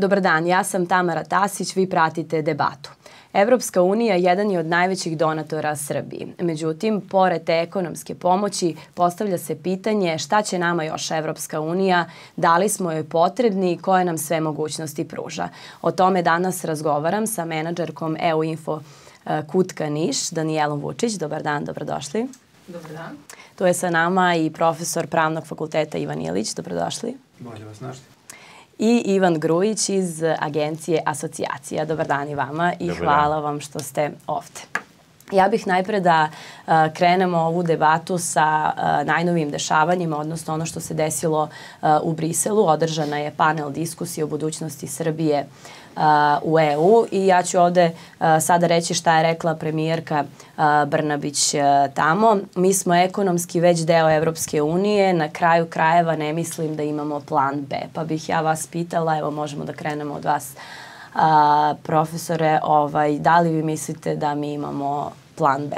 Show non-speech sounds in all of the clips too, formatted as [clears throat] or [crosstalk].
Dobar dan, ja sam Tamara Tasić, vi pratite debatu. Evropska unija jedan je od najvećih donatora Srbiji. Međutim, pored te ekonomske pomoći, postavlja se pitanje šta će nama još Evropska unija, da li smo joj potrebni i koje nam sve mogućnosti pruža. O tome danas razgovaram sa menadžerkom EU Info eh, Kutka Niš, Danijelom Vučić. Dobar dan, dobrodošli. Dobar dan. Tu je sa nama i profesor Pravnog fakulteta Ivan Ilić. Dobrodošli. Bolje vas našli. I Ivan Grujić iz agencije Asocijacija. Dobar dan i vama i Dobar hvala dan. vam što ste ovde. Ja bih najpre da uh, krenemo ovu debatu sa uh, najnovim dešavanjima, odnosno ono što se desilo uh, u Briselu. Održana je panel diskusije o budućnosti Srbije u EU i ja ću ovde uh, sada reći šta je rekla premijerka uh, Brnabić uh, tamo. Mi smo ekonomski već deo Evropske unije, na kraju krajeva ne mislim da imamo plan B. Pa bih ja vas pitala, evo možemo da krenemo od vas, a, profesore, ovaj, da li vi mislite da mi imamo plan B?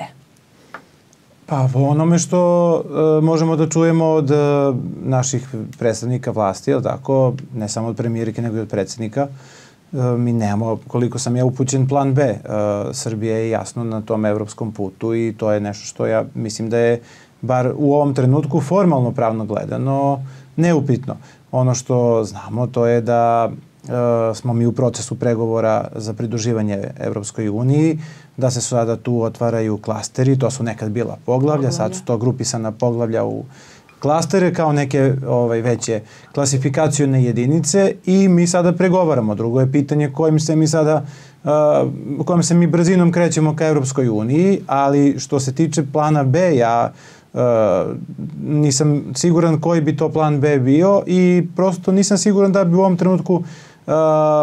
Pa po onome što e, možemo da čujemo od e, naših predstavnika vlasti, tako, ne samo od premijerike, nego i od predsednika, e, mi nemamo, koliko sam ja upućen, plan B. E, Srbija je jasno na tom evropskom putu i to je nešto što ja mislim da je, bar u ovom trenutku, formalno pravno gledano, neupitno. Ono što znamo to je da e, smo mi u procesu pregovora za pridruživanje Evropskoj uniji, da se sada tu otvaraju klasteri, to su nekad bila poglavlja, sad su to grupisana poglavlja u klastere kao neke ovaj, veće klasifikacione jedinice i mi sada pregovaramo. Drugo je pitanje kojim se mi sada uh, kojim se mi brzinom krećemo ka Evropskoj uniji, ali što se tiče plana B, ja uh, nisam siguran koji bi to plan B bio i prosto nisam siguran da bi u ovom trenutku uh,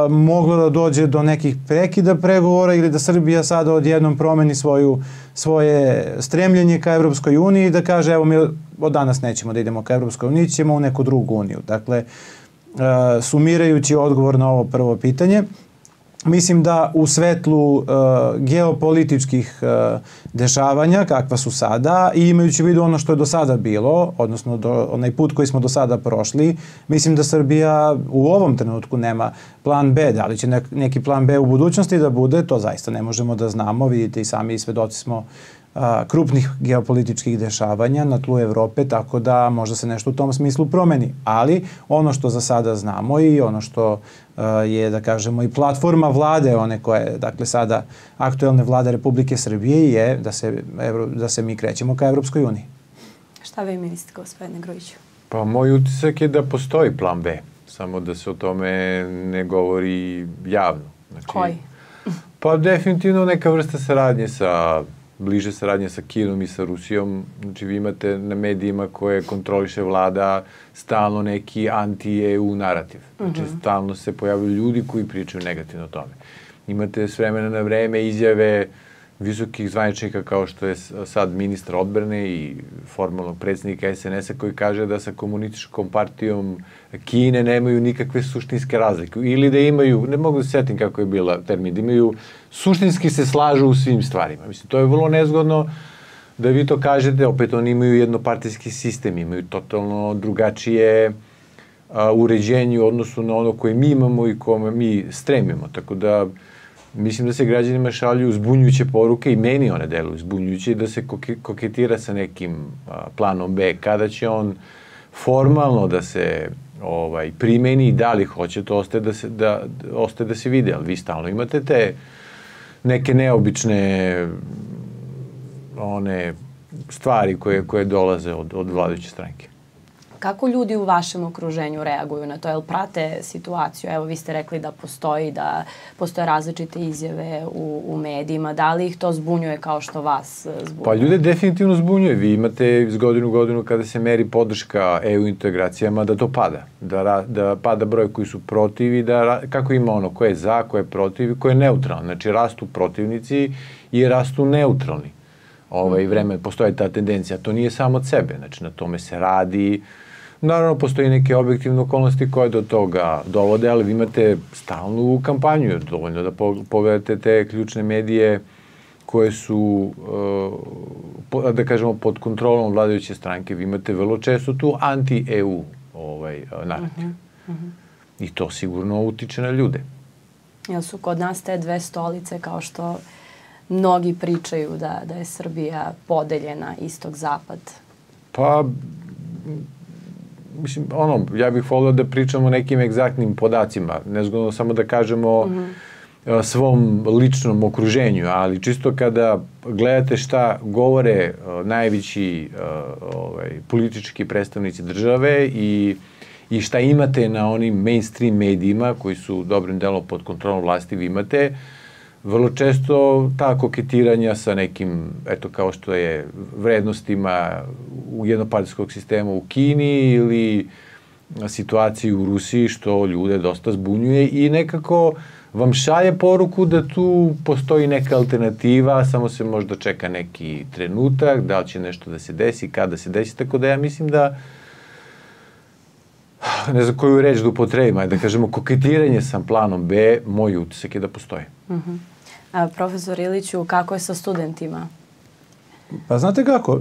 moglo da dođe do nekih prekida pregovora ili da Srbija sada odjednom promeni svoju, svoje stremljenje ka Evropskoj uniji i da kaže evo mi od danas nećemo da idemo ka Evropskoj uniji, ćemo u neku drugu uniju. Dakle, uh, sumirajući odgovor na ovo prvo pitanje, Mislim da u svetlu uh, geopolitičkih uh, dešavanja kakva su sada i imajući u vidu ono što je do sada bilo, odnosno do, onaj put koji smo do sada prošli, mislim da Srbija u ovom trenutku nema plan B. Da li će nek, neki plan B u budućnosti da bude, to zaista ne možemo da znamo. Vidite i sami svedoci smo a, krupnih geopolitičkih dešavanja na tlu Evrope, tako da možda se nešto u tom smislu promeni. Ali ono što za sada znamo i ono što a, je, da kažemo, i platforma vlade, one koje, dakle, sada aktuelne vlade Republike Srbije je da se, Evro, da se mi krećemo ka Evropskoj uniji. Šta vi mislite, gospodine Grujiću? Pa moj utisak je da postoji plan B, samo da se o tome ne govori javno. Znači, Koji? Pa definitivno neka vrsta saradnje sa bliže saradnje sa Kinom i sa Rusijom. Znači vi imate na medijima koje kontroliše vlada stalno neki anti-EU narativ. Znači uh -huh. stalno se pojavljaju ljudi koji pričaju negativno o tome. Imate s vremena na vreme izjave visokih zvaničnika kao što je sad ministar odbrane i formalnog predsednika SNS-a koji kaže da sa komunističkom partijom Kine nemaju nikakve suštinske razlike. Ili da imaju, ne mogu da se setim kako je bila termin, da imaju, suštinski se slažu u svim stvarima. Mislim, to je vrlo nezgodno da vi to kažete, opet oni imaju jednopartijski sistem, imaju totalno drugačije uređenje u odnosu na ono koje mi imamo i kome mi stremimo. Tako da, mislim da se građanima šalju zbunjujuće poruke i meni one deluju zbunjujuće da se koketira sa nekim a, planom B. Kada će on formalno da se ovaj primeni da li hoće to ostaje da se da ostaje da se vide, ali vi stalno imate te neke neobične one stvari koje koje dolaze od od vladajuće stranke. Kako ljudi u vašem okruženju reaguju na to? Jel prate situaciju? Evo, vi ste rekli da postoji, da postoje različite izjave u, u medijima. Da li ih to zbunjuje kao što vas e, zbunjuje? Pa ljude definitivno zbunjuje. Vi imate iz godinu u godinu kada se meri podrška EU integracijama da to pada. Da, da pada broj koji su protiv i da, kako ima ono, ko je za, ko je protiv i ko je neutralan. Znači, rastu protivnici i rastu neutralni. Ovaj, mhm. vreme, postoji ta tendencija. To nije samo od sebe. Znači, na tome se radi, Naravno, postoji neke objektivne okolnosti koje do toga dovode, ali vi imate stalnu kampanju. Dovoljno da pogledate te ključne medije koje su, uh, da kažemo, pod kontrolom vladajuće stranke. Vi imate vrlo često tu anti-EU ovaj, narativ. Uh -huh. Uh -huh. I to sigurno utiče na ljude. Jel su kod nas te dve stolice kao što mnogi pričaju da, da je Srbija podeljena istog-zapad? Pa, mislim, ono, ja bih volio da pričamo o nekim egzaktnim podacima. Nezgodno samo da kažemo mm -hmm. svom ličnom okruženju, ali čisto kada gledate šta govore najveći ovaj, politički predstavnici države i i šta imate na onim mainstream medijima koji su dobrim delom pod kontrolom vlasti vi imate, vrlo često ta koketiranja sa nekim, eto kao što je vrednostima u jednopartijskog sistema u Kini ili situaciji u Rusiji što ljude dosta zbunjuje i nekako vam šalje poruku da tu postoji neka alternativa, samo se možda čeka neki trenutak, da li će nešto da se desi, kada se desi, tako da ja mislim da ne znam koju reč da upotrebim, da kažemo koketiranje sa planom B, moj utisak je da postoji. Uh mhm. -huh. A, profesor Iliću, kako je sa studentima? Pa znate kako,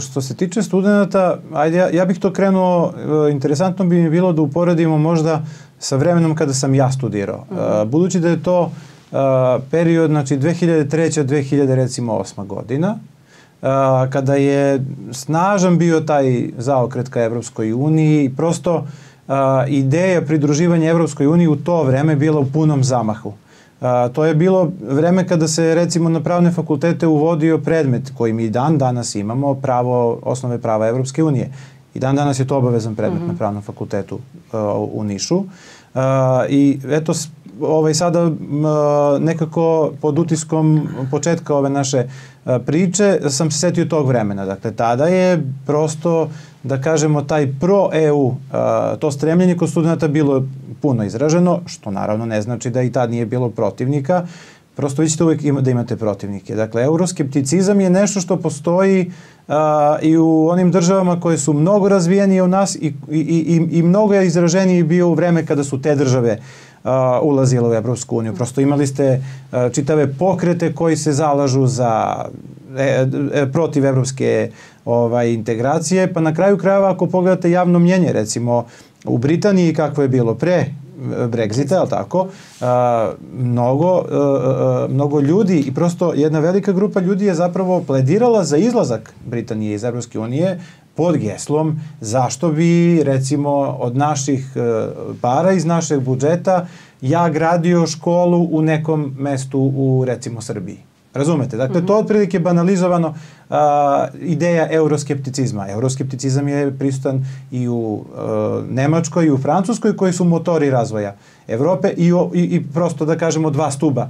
što se tiče studenta, ajde, ja, ja bih to krenuo, e, interesantno bi mi bilo da uporedimo možda sa vremenom kada sam ja studirao. Uh -huh. Budući da je to period, znači 2003. 2000 recimo 8. godina, kada je snažan bio taj zaokret ka Evropskoj uniji i prosto ideja pridruživanja Evropskoj uniji u to vreme bila u punom zamahu. A, to je bilo vreme kada se recimo na pravne fakultete uvodio predmet koji mi dan danas imamo, pravo, osnove prava Evropske unije. I dan danas je to obavezan predmet mm -hmm. na pravnom fakultetu uh, u Nišu. Uh, I eto, ovaj, sada uh, nekako pod utiskom početka ove naše uh, priče sam se setio tog vremena. Dakle, tada je prosto, da kažemo, taj pro-EU, uh, to stremljenje kod studenta bilo puno izraženo, što naravno ne znači da i tad nije bilo protivnika, prosto vi ćete uvek ima, da imate protivnike. Dakle, euroskepticizam je nešto što postoji uh, i u onim državama koje su mnogo razvijenije u nas i, i, i, i mnogo je izraženiji bio u vreme kada su te države uh, ulazile u Evropsku uniju. Prosto imali ste uh, čitave pokrete koji se zalažu za e, e, protiv evropske ovaj, integracije, pa na kraju krajeva ako pogledate javno mnjenje, recimo u Britaniji kakvo je bilo pre Brexita, ali tako, a, mnogo, a, mnogo ljudi i prosto jedna velika grupa ljudi je zapravo pledirala za izlazak Britanije iz Evropske unije pod geslom zašto bi recimo od naših para iz našeg budžeta ja gradio školu u nekom mestu u recimo Srbiji. Razumete? Dakle, mm -hmm. to je otprilike banalizovano uh, ideja euroskepticizma. Euroskepticizam je prisutan i u uh, Nemačkoj i u Francuskoj koji su motori razvoja Evrope i, o, i, i prosto da kažemo dva stuba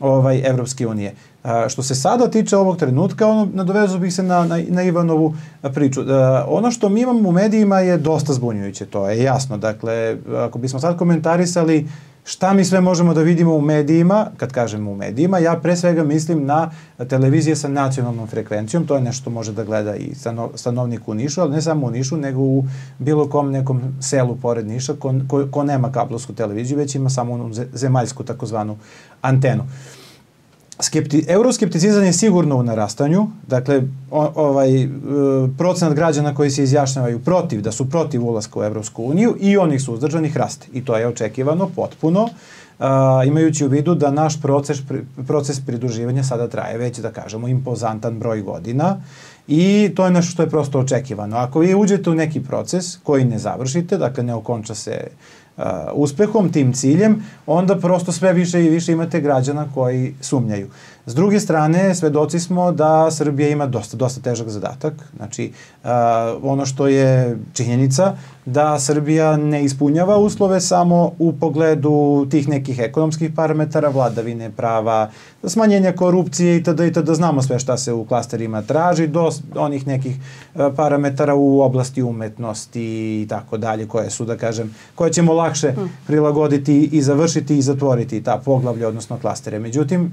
ovaj, Evropske unije. Uh, što se sada tiče ovog trenutka, ono, nadovezao bih se na, na, na Ivanovu priču. Uh, ono što mi imamo u medijima je dosta zbunjujuće, to je jasno. Dakle, ako bismo sad komentarisali uh, Šta mi sve možemo da vidimo u medijima, kad kažemo u medijima, ja pre svega mislim na televizije sa nacionalnom frekvencijom, to je nešto može da gleda i stanovnik u Nišu, ali ne samo u Nišu, nego u bilo kom nekom selu pored Niša, ko, ko, ko nema kablovsku televiziju, već ima samo onu zemaljsku takozvanu antenu. Uh, skepti, euroskepticizam je sigurno u narastanju, dakle o, ovaj e, procenat građana koji se izjašnjavaju protiv, da su protiv ulaska u Evropsku uniju i onih suzdržanih raste. I to je očekivano potpuno, a, imajući u vidu da naš proces, proces pridruživanja sada traje već, da kažemo, impozantan broj godina i to je nešto što je prosto očekivano. Ako vi uđete u neki proces koji ne završite, dakle ne okonča se uh, uspehom, tim ciljem, onda prosto sve više i više imate građana koji sumnjaju. S druge strane, svedoci smo da Srbija ima dosta, dosta težak zadatak. Znači, uh, ono što je činjenica, da Srbija ne ispunjava uslove samo u pogledu tih nekih ekonomskih parametara, vladavine prava, smanjenja korupcije itd. itd. Znamo sve šta se u klasterima traži, do onih nekih parametara u oblasti umetnosti i tako dalje, koje su, da kažem, koje ćemo lakše hm. prilagoditi i završiti i zatvoriti ta poglavlja, odnosno klastere. Međutim,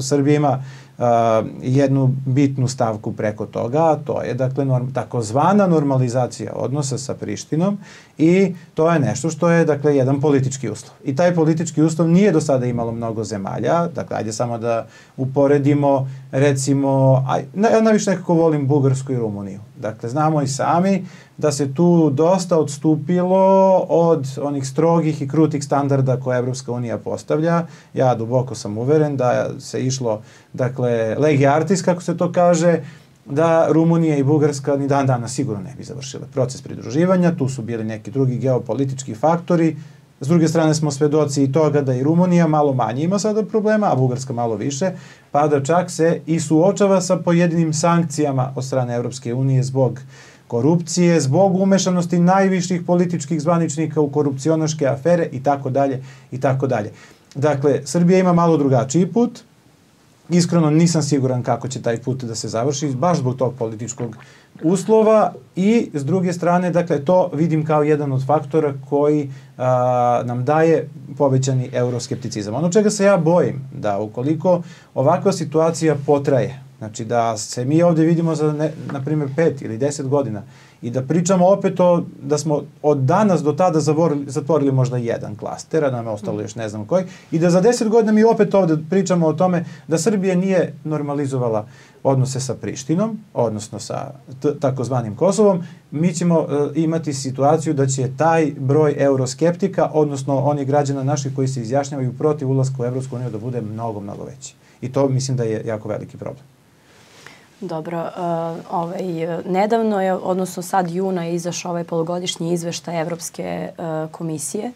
Srbija सर्वे में ima jednu bitnu stavku preko toga, a to je dakle norm, takozvana normalizacija odnosa sa Prištinom i to je nešto što je dakle jedan politički uslov. I taj politički uslov nije do sada imalo mnogo zemalja, dakle ajde samo da uporedimo recimo, aj, ja najviše nekako volim Bugarsku i Rumuniju. Dakle, znamo i sami da se tu dosta odstupilo od onih strogih i krutih standarda koje Evropska unija postavlja. Ja duboko sam uveren da se išlo, dakle, legi artis, kako se to kaže, da Rumunija i Bugarska ni dan dana sigurno ne bi završile proces pridruživanja, tu su bili neki drugi geopolitički faktori, S druge strane smo svedoci i toga da i Rumunija malo manje ima sada problema, a Bugarska malo više, pa da čak se i suočava sa pojedinim sankcijama od strane Evropske unije zbog korupcije, zbog umešanosti najviših političkih zvaničnika u korupcionaške afere i tako dalje i tako dalje. Dakle, Srbija ima malo drugačiji put, iskreno nisam siguran kako će taj put da se završi, baš zbog tog političkog uslova i s druge strane, dakle, to vidim kao jedan od faktora koji a, nam daje povećani euroskepticizam. Ono čega se ja bojim, da ukoliko ovakva situacija potraje, znači da se mi ovde vidimo za, ne, na primjer, pet ili deset godina, i da pričamo opet o, da smo od danas do tada zavorili, zatvorili možda jedan klaster, a nam je ostalo još ne znam koji, i da za deset godina mi opet ovde pričamo o tome da Srbija nije normalizovala odnose sa Prištinom, odnosno sa takozvanim Kosovom, mi ćemo uh, imati situaciju da će taj broj euroskeptika, odnosno onih građana naših koji se izjašnjavaju protiv ulaska u Evropsku uniju da bude mnogo, mnogo veći. I to mislim da je jako veliki problem. Dobro, uh, ovaj, nedavno je, odnosno sad juna je izašao ovaj polugodišnji izveštaj Evropske uh, komisije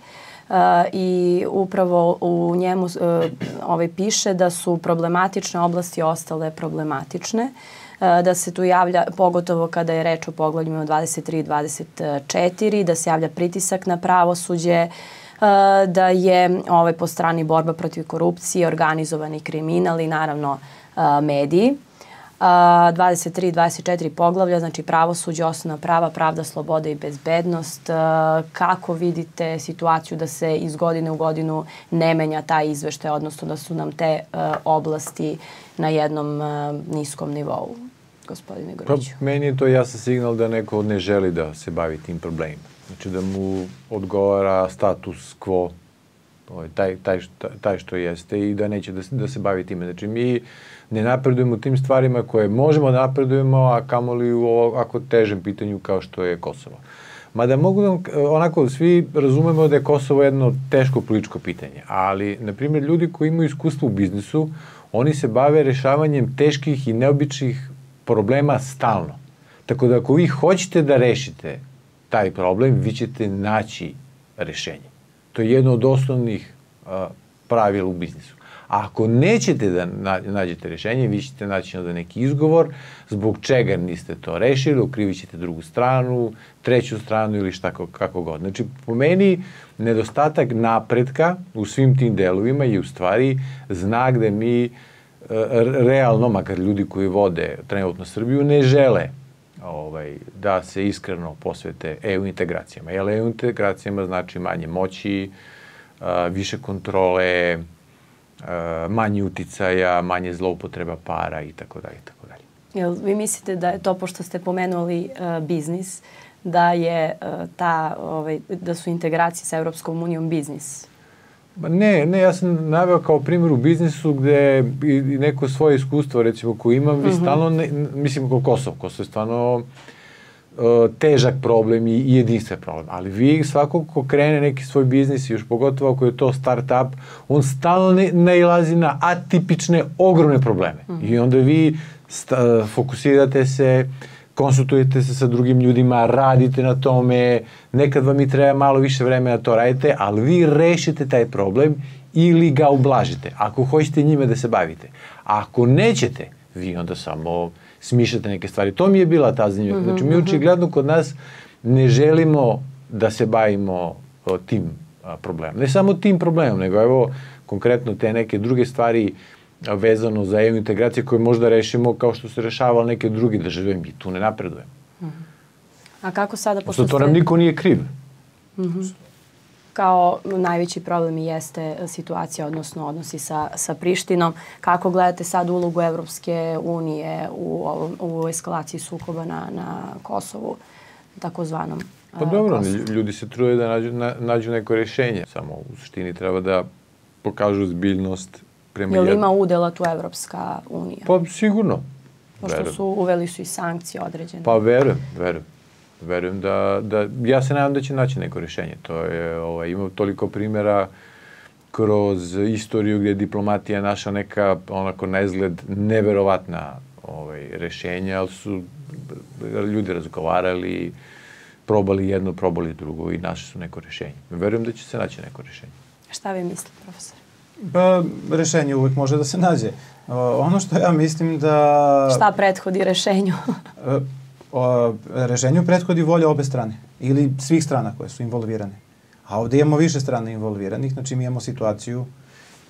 uh, i upravo u njemu uh, ovaj, piše da su problematične oblasti ostale problematične da se tu javlja, pogotovo kada je reč o poglavljima 23 i 24, da se javlja pritisak na pravosuđe, da je ovaj, po strani borba protiv korupcije, organizovani kriminal i naravno mediji. 23 i 24 poglavlja, znači pravosuđe, osnovna prava, pravda, sloboda i bezbednost. Kako vidite situaciju da se iz godine u godinu ne menja taj izveštaj, odnosno da su nam te oblasti na jednom niskom nivou? gospodine Goriću? Pa, meni je to jasan signal da neko ne želi da se bavi tim problemima. Znači da mu odgovara status quo, ovaj, taj, taj, taj što jeste i da neće da, da se bavi time. Znači mi ne napredujemo tim stvarima koje možemo da napredujemo, a kamoli u ovako težem pitanju kao što je Kosovo. Mada mogu da, onako, svi razumemo da je Kosovo jedno teško političko pitanje, ali, na primjer, ljudi koji imaju iskustvo u biznisu, oni se bave rešavanjem teških i neobičnih problema stalno. Tako da ako vi hoćete da rešite taj problem, vi ćete naći rešenje. To je jedno od osnovnih uh, pravila u biznisu. Ako nećete da nađete rešenje, vi ćete naći onda neki izgovor zbog čega niste to rešili, okrivit ćete drugu stranu, treću stranu ili šta kako god. Znači, po meni, nedostatak napretka u svim tim delovima je u stvari znak da mi realno, makar ljudi koji vode trenutno Srbiju, ne žele ovaj, da se iskreno posvete EU integracijama. Jer EU integracijama znači manje moći, više kontrole, manje uticaja, manje zloupotreba para i tako dalje i tako dalje. Jel vi mislite da je to, pošto ste pomenuli uh, biznis, da je uh, ta, ovaj, da su integracije sa Europskom unijom biznis? Ba ne, ne, ja sam naveo kao primjer u biznisu gde i neko svoje iskustvo, recimo, koje imam, vi uh mhm. -huh. stalno, ne, mislim, kao Kosovo, Kosovo je stvarno uh, težak problem i, jedinstven problem. Ali vi svako ko krene neki svoj biznis, još pogotovo ako je to start-up, on stalno ne, nailazi na atipične, ogromne probleme. -huh. I onda vi sta, fokusirate se konsultujete se sa drugim ljudima, radite na tome, nekad vam i treba malo više vremena to radite, ali vi rešite taj problem ili ga ublažite, ako hoćete njime da se bavite. A ako nećete, vi onda samo smišljate neke stvari. To mi je bila ta zanimljiva. Mhm, znači, mi mhm. očigledno kod nas ne želimo da se bavimo o, tim a, problemom. Ne samo tim problemom, nego evo konkretno te neke druge stvari vezano za EU integracije koje možda rešimo kao što se rešavali neke druge države, mi tu ne napredujemo. A kako sada, pošto to nam niko nije kriv. Mm -hmm. Kao najveći problem i jeste situacija, odnosno odnosi sa, sa Prištinom. Kako gledate sad ulogu Evropske unije u, ovom, u eskalaciji sukoba na, na Kosovu, takozvanom Pa dobro, Kosovu? ljudi se truje da nađu, na, nađu neko rešenje, samo u suštini treba da pokažu zbiljnost prema... Jel ima udela tu Evropska unija? Pa sigurno. Pošto verujem. su, uveli su i sankcije određene. Pa verujem, verujem. Verujem da, da, ja se nadam da će naći neko rešenje. To je, ovaj, ima toliko primjera kroz istoriju gdje je diplomatija naša neka, onako na izgled, neverovatna ovaj, rešenja, ali su ljudi razgovarali, probali jedno, probali drugo i našli su neko rešenje. Verujem da će se naći neko rešenje. Šta vi mislite, profesor? Pa, rešenje uvek može da se nađe. ono što ja mislim da... Šta prethodi rešenju? O, rešenju prethodi volja obe strane ili svih strana koje su involvirane. A ovde imamo više strana involviranih, znači mi imamo situaciju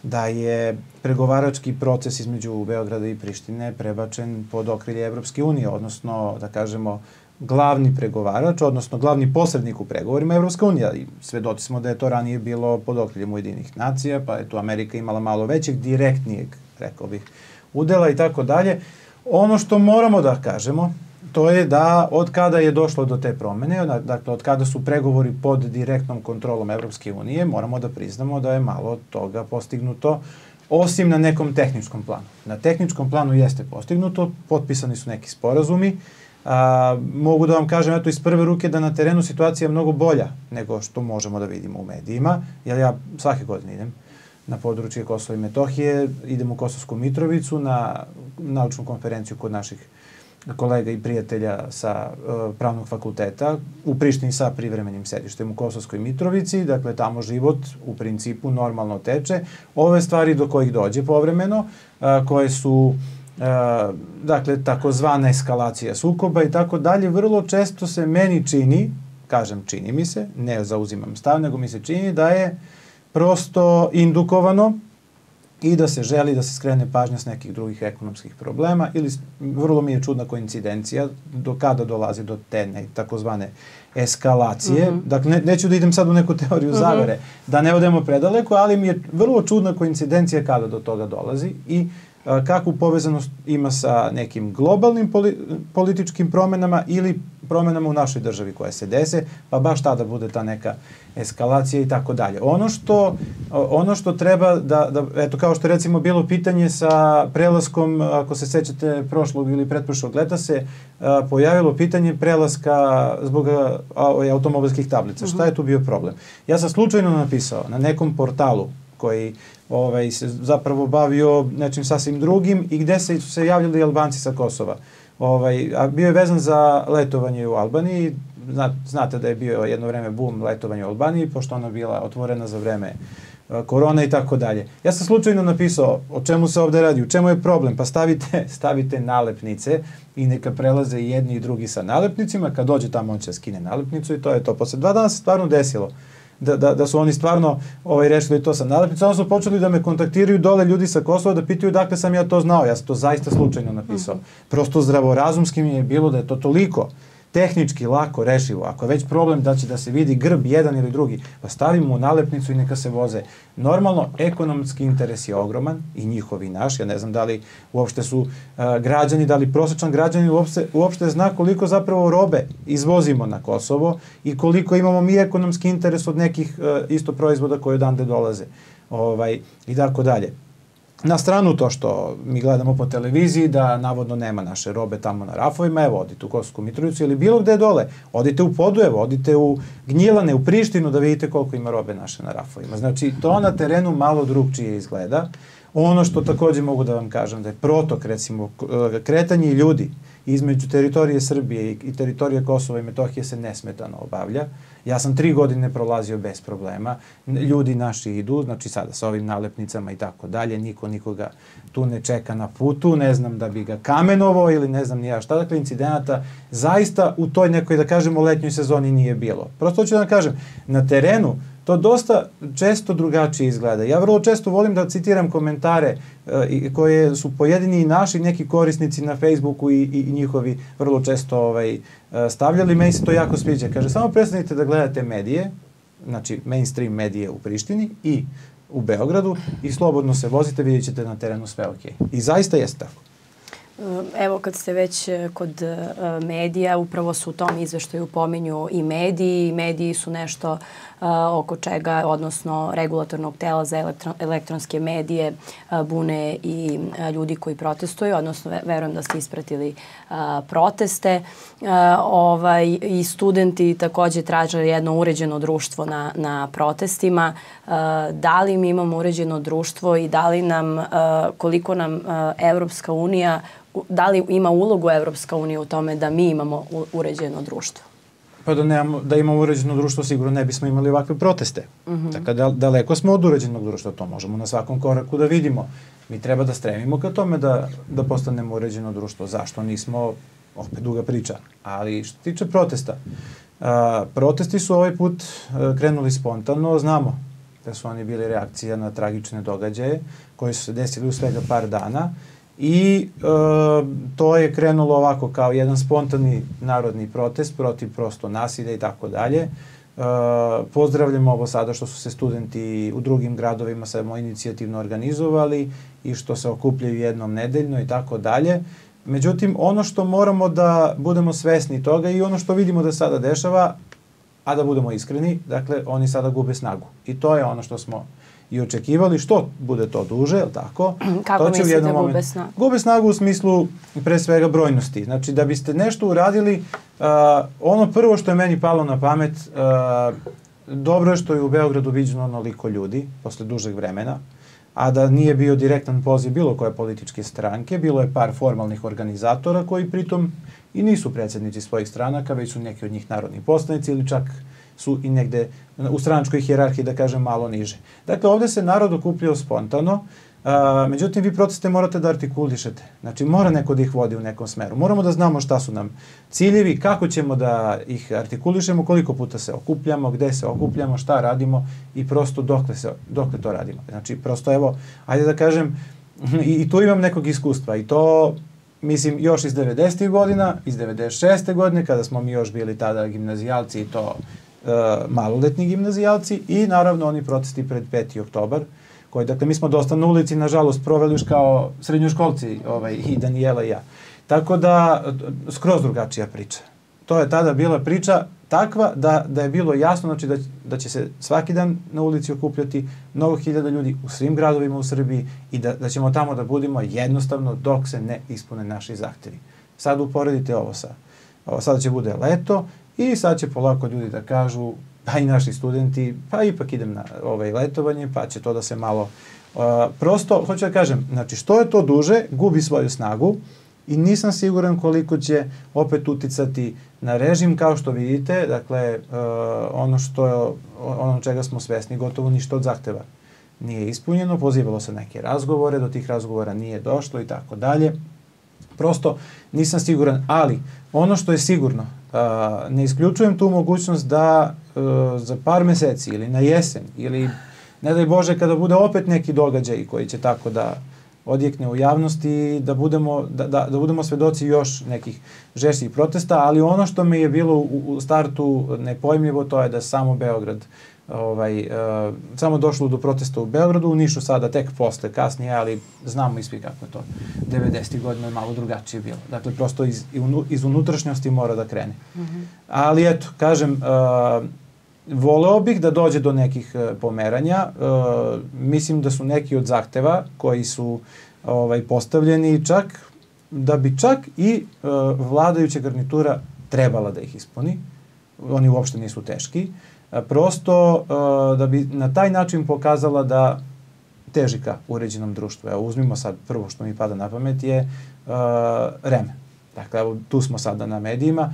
da je pregovarački proces između Beograda i Prištine prebačen pod okrilje Evropske unije, odnosno, da kažemo, glavni pregovarač, odnosno glavni posrednik u pregovorima Evropska unija. I svedoci smo da je to ranije bilo pod okriljem Ujedinih nacija, pa je tu Amerika imala malo većeg, direktnijeg, rekao bih, udela i tako dalje. Ono što moramo da kažemo, to je da od kada je došlo do te promene, dakle od kada su pregovori pod direktnom kontrolom Evropske unije, moramo da priznamo da je malo toga postignuto, osim na nekom tehničkom planu. Na tehničkom planu jeste postignuto, potpisani su neki sporazumi, a, mogu da vam kažem eto iz prve ruke da na terenu situacija je mnogo bolja nego što možemo da vidimo u medijima, jer ja svake godine idem na područje Kosova i Metohije, idem u Kosovsku Mitrovicu na naučnu konferenciju kod naših kolega i prijatelja sa uh, pravnog fakulteta u Prištini sa privremenim sedištem u Kosovskoj Mitrovici, dakle tamo život u principu normalno teče. Ove stvari do kojih dođe povremeno, uh, koje su uh, dakle takozvana eskalacija sukoba i tako dalje, vrlo često se meni čini, kažem čini mi se, ne zauzimam stav, nego mi se čini da je prosto indukovano i da se želi da se skrene pažnja s nekih drugih ekonomskih problema ili vrlo mi je čudna koincidencija do kada dolazi do te ne, takozvane eskalacije. Mm -hmm. Dakle, ne, neću da idem sad u neku teoriju mm -hmm. zavere, da ne odemo predaleko, ali mi je vrlo čudna koincidencija kada do toga dolazi i kakvu povezanost ima sa nekim globalnim poli, političkim promenama ili promenama u našoj državi koje se dese, pa baš tada bude ta neka eskalacija i tako dalje. Ono što, ono što treba da, da, eto kao što recimo bilo pitanje sa prelaskom, ako se sećate prošlog ili pretprošlog leta se a, pojavilo pitanje prelaska zbog a, automobilskih tablica. Uh -huh. Šta je tu bio problem? Ja sam slučajno napisao na nekom portalu koji ovaj, se zapravo bavio nečim sasvim drugim i gde se, su se javljali Albanci sa Kosova. Ovaj, a bio je vezan za letovanje u Albaniji, Zna, znate da je bio jedno vreme boom letovanja u Albaniji, pošto ona bila otvorena za vreme uh, korona i tako dalje. Ja sam slučajno napisao o čemu se ovde radi, u čemu je problem, pa stavite, [laughs] stavite nalepnice i neka prelaze jedni i drugi sa nalepnicima, kad dođe tamo on će skine nalepnicu i to je to. Posle dva dana se stvarno desilo da, da, da su oni stvarno ovaj, rešili to sa nalepnicom. Onda su počeli da me kontaktiraju dole ljudi sa Kosova da pitaju dakle sam ja to znao. Ja sam to zaista slučajno napisao. Mhm. Prosto zdravorazumski mi je bilo da je to toliko tehnički lako rešivo. Ako je već problem da će da se vidi grb jedan ili drugi, pa stavimo u nalepnicu i neka se voze. Normalno, ekonomski interes je ogroman i njihov i naš. Ja ne znam da li uopšte su uh, građani, da li prosječan građani uopšte, uopšte zna koliko zapravo robe izvozimo na Kosovo i koliko imamo mi ekonomski interes od nekih uh, isto proizvoda koje odande dolaze. Ovaj, I tako dalje. Na stranu to što mi gledamo po televiziji da navodno nema naše robe tamo na rafovima, evo odite u Kosovsku Mitrovicu ili bilo gde dole, odite u Podujevo, odite u Gnjilane, u Prištinu da vidite koliko ima robe naše na rafovima. Znači to na terenu malo drugčije izgleda. Ono što takođe mogu da vam kažem da je protok recimo kretanje ljudi između teritorije Srbije i, teritorije Kosova i Metohije se nesmetano obavlja. Ja sam tri godine prolazio bez problema. Ljudi naši idu, znači sada sa ovim nalepnicama i tako dalje, niko nikoga tu ne čeka na putu, ne znam da bi ga kamenovo ili ne znam nija šta. Dakle, incidenata zaista u toj nekoj, da kažemo, letnjoj sezoni nije bilo. Prosto ću da kažem, na terenu to dosta često drugačije izgleda. Ja vrlo često volim da citiram komentare e, koje su pojedini naši neki korisnici na Facebooku i, i, i njihovi vrlo često ovaj, e, stavljali. Meni se to jako sviđa. Kaže, samo prestanite da gledate medije, znači mainstream medije u Prištini i u Beogradu i slobodno se vozite, vidjet ćete na terenu sve ok. I zaista jeste tako. Evo kad ste već e, kod e, medija, upravo su u tom izveštaju pominju i mediji. Mediji su nešto uh, oko čega, odnosno regulatornog tela za elektron, elektronske medije bune i ljudi koji protestuju, odnosno verujem da ste ispratili proteste. Ovaj, I studenti takođe traže jedno uređeno društvo na, na protestima. Da li mi imamo uređeno društvo i da li nam, koliko nam Evropska unija da li ima ulogu Evropska unija u tome da mi imamo uređeno društvo? Pa da, nemamo, da imamo uređeno društvo, sigurno ne bismo imali ovakve proteste. Mm -hmm. Tako da daleko smo od uređenog društva, to možemo na svakom koraku da vidimo. Mi treba da stremimo ka tome da, da postanemo uređeno društvo. Zašto nismo, opet duga priča. Ali što tiče protesta, a, protesti su ovaj put a, krenuli spontano, znamo da su oni bili reakcija na tragične događaje koji su se desili u svega par dana I e, to je krenulo ovako kao jedan spontani narodni protest protiv prosto nasilja i tako dalje. E, pozdravljamo ovo sada što su se studenti u drugim gradovima samo inicijativno organizovali i što se okupljaju jednom nedeljno i tako dalje. Međutim, ono što moramo da budemo svesni toga i ono što vidimo da sada dešava, a da budemo iskreni, dakle, oni sada gube snagu. I to je ono što smo i očekivali što bude to duže, je tako? [clears throat] Kako to će mislite gube moment, snagu? Gube snagu u smislu pre svega brojnosti. Znači da biste nešto uradili, uh, ono prvo što je meni palo na pamet, uh, dobro je što je u Beogradu viđeno onoliko ljudi posle dužeg vremena, a da nije bio direktan poziv bilo koje političke stranke, bilo je par formalnih organizatora koji pritom i nisu predsednici svojih stranaka, već su neki od njih narodni poslanici ili čak uh, su i negde u stranačkoj hijerarhiji, da kažem, malo niže. Dakle, ovde se narod okupljao spontano, a, međutim, vi proteste morate da artikulišete. Znači, mora neko da ih vodi u nekom smeru. Moramo da znamo šta su nam ciljevi, kako ćemo da ih artikulišemo, koliko puta se okupljamo, gde se okupljamo, šta radimo i prosto dokle, se, dokle to radimo. Znači, prosto evo, ajde da kažem, i, i tu imam nekog iskustva i to mislim, još iz 90. godina, iz 96. godine, kada smo mi još bili tada gimnazijalci i to maloletni gimnazijalci i naravno oni protesti pred 5. oktobar, koji, dakle, mi smo dosta na ulici, nažalost, proveli još kao srednjoškolci, ovaj, i Daniela i ja. Tako da, skroz drugačija priča. To je tada bila priča takva da, da je bilo jasno znači, da, da će se svaki dan na ulici okupljati mnogo hiljada ljudi u svim gradovima u Srbiji i da, da ćemo tamo da budemo jednostavno dok se ne ispune naši zahtevi. Sad uporedite ovo sa, ovo, sada će bude leto I sad će polako ljudi da kažu, pa i naši studenti, pa ipak idem na ovaj letovanje, pa će to da se malo... Uh, prosto, hoću da kažem, znači što je to duže, gubi svoju snagu i nisam siguran koliko će opet uticati na režim, kao što vidite, dakle, uh, ono što je, ono čega smo svesni, gotovo ništa od zahteva nije ispunjeno, pozivalo se neke razgovore, do tih razgovora nije došlo i tako dalje. Prosto nisam siguran, ali ono što je sigurno, ne isključujem tu mogućnost da e, za par meseci ili na jesen ili ne daj Bože kada bude opet neki događaj koji će tako da odjekne u javnosti da budemo, da, da, da budemo svedoci još nekih žešćih protesta, ali ono što mi je bilo u, u startu nepojmljivo to je da samo Beograd uh, ovaj, uh, samo došlo do protesta u Beogradu, u Nišu sada tek posle, kasnije, ali znamo i svi kako je to. 90. godina je malo drugačije bilo. Dakle, prosto iz, iz unutrašnjosti mora da krene. Mm -hmm. Ali eto, kažem, uh, voleo bih da dođe do nekih uh, pomeranja. Uh, mislim da su neki od zahteva koji su ovaj, postavljeni čak da bi čak i uh, vladajuća garnitura trebala da ih ispuni. Oni uopšte nisu teški. Uh, prosto da bi na taj način pokazala da teži ka uređenom društvu. Evo, uzmimo sad prvo što mi pada na pamet je uh, REM. Dakle, evo, tu smo sada na medijima.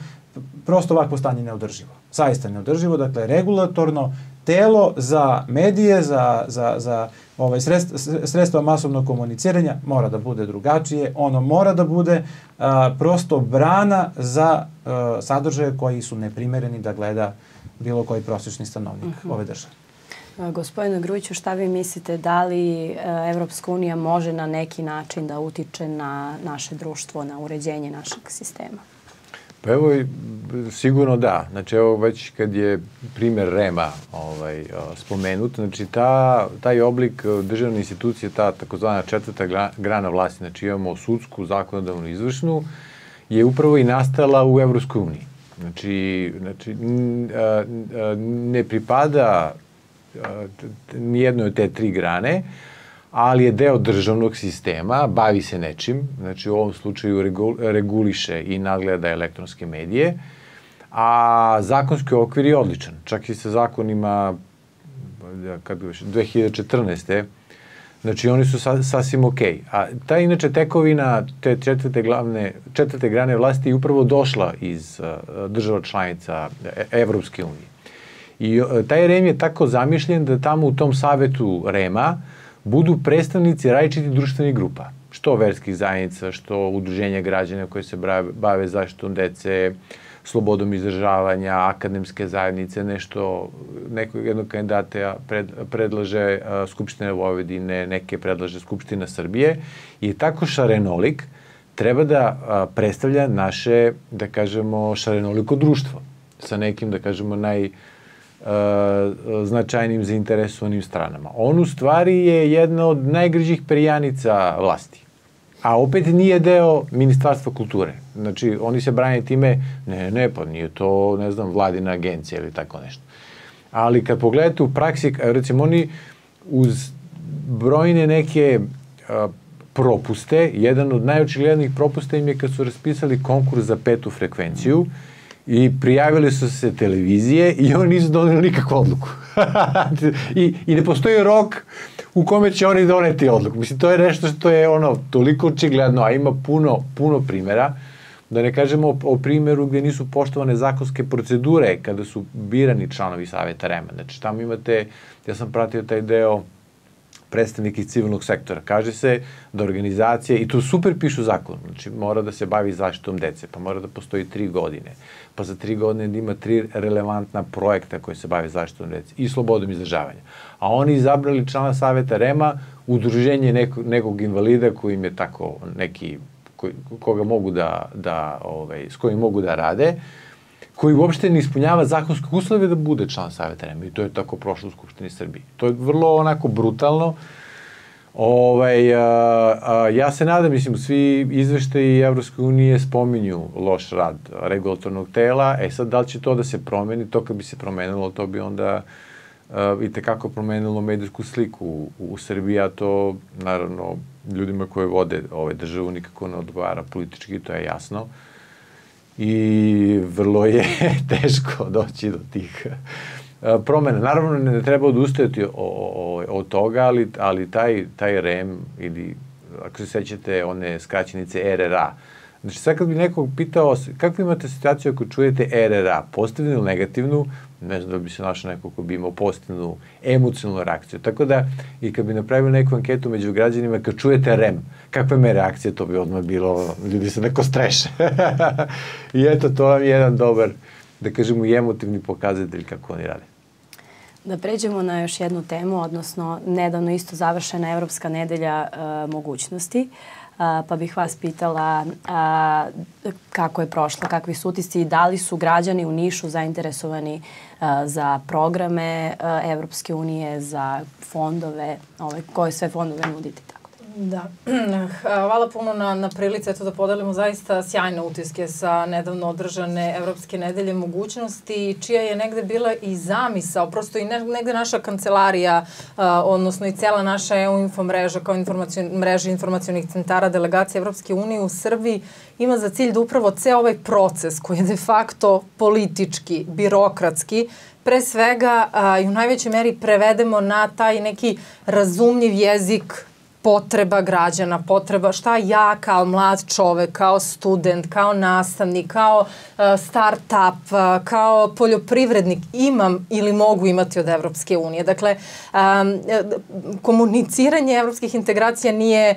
Prosto ovakvo stanje neodrživo. Zaista neodrživo. Dakle, regulatorno telo za medije, za, za, za ovaj, sredstva, sredstva masovnog komuniciranja mora da bude drugačije. Ono mora da bude prosto brana za sadržaje koji su neprimereni da gleda bilo koji prosječni stanovnik uh mhm. -huh. ove države. Gospodine Grujiću, šta vi mislite, da li e, Evropska unija može na neki način da utiče na naše društvo, na uređenje našeg sistema? Pa evo, sigurno da. Znači, evo već kad je primer REMA ovaj, spomenut, znači ta, taj oblik državne institucije, ta takozvana četvrta grana vlasti, znači imamo sudsku, zakonodavnu, izvršnu, je upravo i nastala u Evropskoj uniji. Znači, znači ne pripada nijednoj od te tri grane, ali je deo državnog sistema, bavi se nečim, znači u ovom slučaju reguliše i nadgleda elektronske medije, a zakonski okvir je odličan. Čak i sa zakonima, kad bi 2014. Znači, oni su sa, sasvim okej. Okay. A ta, inače, tekovina te četvrte, glavne, četvrte grane vlasti je upravo došla iz uh, država članica e, Evropske unije. I uh, taj REM je tako zamišljen da tamo u tom savetu REMA budu predstavnici različitih društvenih grupa. Što verskih zajednica, što udruženja građana koje se bave zaštitom dece, slobodom izražavanja, akademske zajednice, nešto, nekog jednog kandidata pred, predlaže uh, Skupština Vojvodine, neke predlaže Skupština Srbije i tako šarenolik treba da uh, predstavlja naše, da kažemo, šarenoliko društvo sa nekim, da kažemo, naj, uh, značajnim zainteresovanim stranama. On u stvari je jedna od najgrđih perjanica vlasti a opet nije deo Ministarstva kulture. Znači, oni se branje time, ne, ne, pa nije to, ne znam, vladina agencija ili tako nešto. Ali kad pogledate u praksi, recimo oni uz brojne neke a, propuste, jedan od najočiglednijih propusta im je kad su raspisali konkurs za petu frekvenciju i prijavili su se televizije i oni nisu doneli nikakvu odluku. [laughs] I, I ne postoji rok u kome će oni doneti odluku. Mislim, to je nešto što je ono toliko očigledno, a ima puno, puno primera, da ne kažemo o, o primjeru gde nisu poštovane zakonske procedure kada su birani članovi Saveta REMA. Znači, tamo imate, ja sam pratio taj deo predstavnik iz civilnog sektora. Kaže se da organizacija, i to super pišu zakon, znači mora da se bavi zaštitom dece, pa mora da postoji tri godine, pa za tri godine da ima tri relevantna projekta koje se bave zaštitom dece i slobodom izražavanja. A oni izabrali člana saveta REMA, udruženje nekog, nekog invalida koji im je tako neki, koji, koga mogu da, da ovaj, s kojim mogu da rade, koji uopšte ne ispunjava zakonske uslove da bude član Saveta REM i to je tako prošlo u Skupštini Srbije. To je vrlo onako brutalno. Ovaj, a, a, ja se nadam, mislim, svi izveštaji Evropske unije spominju loš rad regulatornog tela, e sad da li će to da se promeni, to kad bi se promenilo, to bi onda a, i tekako promenilo medijsku sliku u, u Srbiji, a to naravno ljudima koje vode ove državu nikako ne odgovara politički, to je jasno. I vrlo je [laughs] teško doći do tih promena. Naravno, ne treba odustajati od toga, ali, ali taj, taj REM ili, ako se sećate, one skraćenice RRA, Znači, sad kad bi nekog pitao, kakvu imate situaciju ako čujete RRA, pozitivnu ili negativnu, ne znam da bi se našao neko ko bi imao pozitivnu emocionalnu reakciju. Tako da, i kad bi napravili neku anketu među građanima, kad čujete REM, kakva je reakcija, to bi odmah bilo, ljudi se neko streše. [laughs] I eto, to vam je jedan dobar, da kažemo, emotivni pokazatelj kako oni rade. Da pređemo na još jednu temu, odnosno nedavno isto završena Evropska nedelja uh, mogućnosti. Uh, pa bih vas pitala a, kako je prošlo, kakvi su utisci i da li su građani u Nišu zainteresovani za programe Evropske unije, za fondove, ove, koje sve fondove nudite? Da, [clears throat] hvala puno na, na prilici eto da podelimo zaista sjajne utiske sa nedavno održane Evropske nedelje mogućnosti, čija je negde bila i zamisao, prosto i ne, negde naša kancelarija, a, odnosno i cela naša EU info mreža kao informacion, mreža informacionih centara delegacije Evropske unije u Srbiji ima za cilj da upravo ceo ovaj proces koji je de facto politički, birokratski, pre svega a, i u najvećoj meri prevedemo na taj neki razumljiv jezik potreba građana, potreba šta ja kao mlad čovek, kao student, kao nastavnik, kao uh, start-up, uh, kao poljoprivrednik imam ili mogu imati od Evropske unije. Dakle, um, komuniciranje evropskih integracija nije,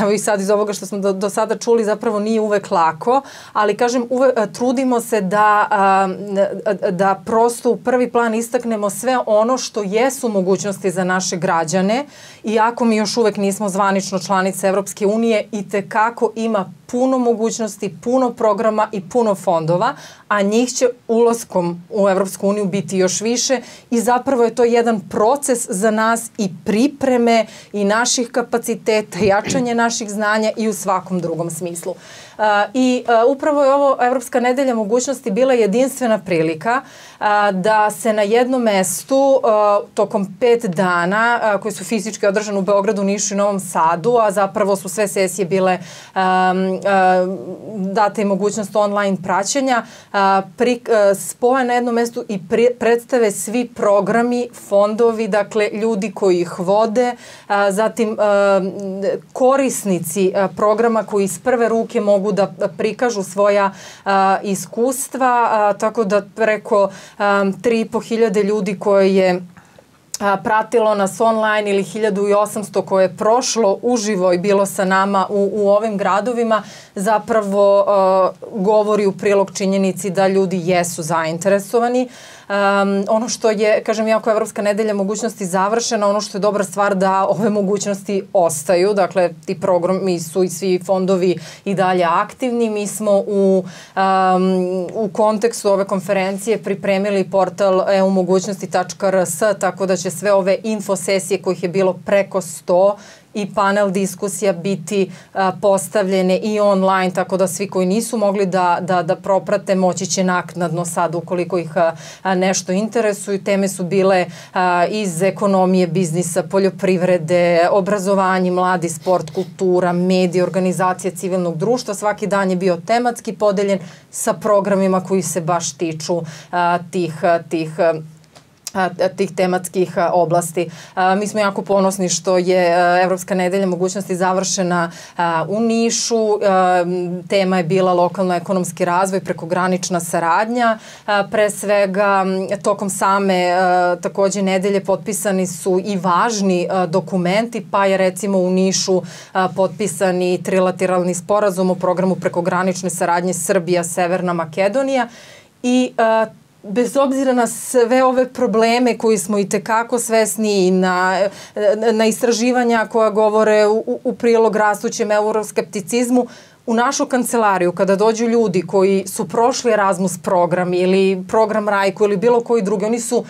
evo i sad iz ovoga što smo do, do sada čuli, zapravo nije uvek lako, ali kažem, uve, trudimo se da, da prosto u prvi plan istaknemo sve ono što jesu mogućnosti za naše građane, iako mi još uvek nismo zvanično članice Evropske unije i te kako ima puno mogućnosti, puno programa i puno fondova, a njih će ulaskom u Evropsku uniju biti još više i zapravo je to jedan proces za nas i pripreme i naših kapaciteta, jačanje naših znanja i u svakom drugom smislu. I upravo je ovo Evropska nedelja mogućnosti bila jedinstvena prilika da se na jednom mestu tokom pet dana koji su fizički održani u Beogradu, Nišu i Novom Sadu, a zapravo su sve sesije bile date i mogućnost online praćenja, spoje na jednom mestu i predstave svi programi, fondovi, dakle ljudi koji ih vode, zatim korisnici programa koji iz prve ruke mogu da prikažu svoja iskustva, tako da preko 3.500 ljudi koje je a, pratilo nas online ili 1800 koje je prošlo uživo i bilo sa nama u, u ovim gradovima zapravo a, govori u prilog činjenici da ljudi jesu zainteresovani. Um, ono što je, kažem, jako Evropska nedelja mogućnosti završena, ono što je dobra stvar da ove mogućnosti ostaju, dakle ti programi su i svi fondovi i dalje aktivni. Mi smo u, um, u kontekstu ove konferencije pripremili portal eumogućnosti.rs, tako da će sve ove infosesije kojih je bilo preko 100 i panel diskusija biti a, postavljene i online, tako da svi koji nisu mogli da, da, da proprate moći će naknadno sad ukoliko ih a, a, nešto interesuju. Teme su bile a, iz ekonomije, biznisa, poljoprivrede, obrazovanje, mladi, sport, kultura, medije, organizacije civilnog društva. Svaki dan je bio tematski podeljen sa programima koji se baš tiču a, tih, tih tih tematskih oblasti. Mi smo jako ponosni što je Evropska nedelja mogućnosti završena u Nišu. Tema je bila lokalno ekonomski razvoj, prekogranična saradnja. Pre svega, tokom same takođe nedelje potpisani su i važni dokumenti, pa je recimo u Nišu potpisani trilateralni sporazum o programu prekogranične saradnje Srbija-Severna Makedonija i bez obzira na sve ove probleme koji smo i tekako svesni i na, na istraživanja koja govore u, u prilog rastućem euroskepticizmu, u našu kancelariju kada dođu ljudi koji su prošli Erasmus program ili program Rajko ili bilo koji drugi, oni su uh,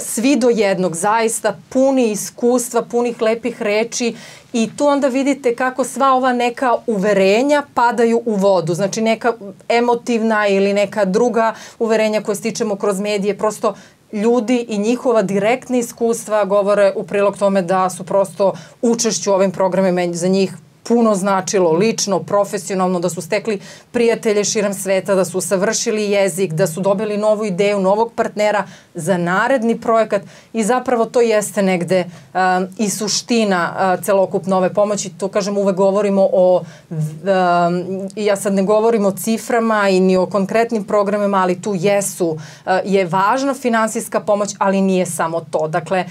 svi do jednog zaista puni iskustva, punih lepih reči i tu onda vidite kako sva ova neka uverenja padaju u vodu. Znači neka emotivna ili neka druga uverenja koje stičemo kroz medije prosto ljudi i njihova direktna iskustva govore u prilog tome da su prosto učešću ovim programima za njih puno značilo lično, profesionalno, da su stekli prijatelje širom sveta, da su savršili jezik, da su dobili novu ideju, novog partnera za naredni projekat i zapravo to jeste negde um, i suština uh, celokupno ove pomoći. To kažem uvek govorimo o, um, ja sad ne govorim o ciframa i ni o konkretnim programima, ali tu jesu, uh, je važna finansijska pomoć, ali nije samo to. Dakle,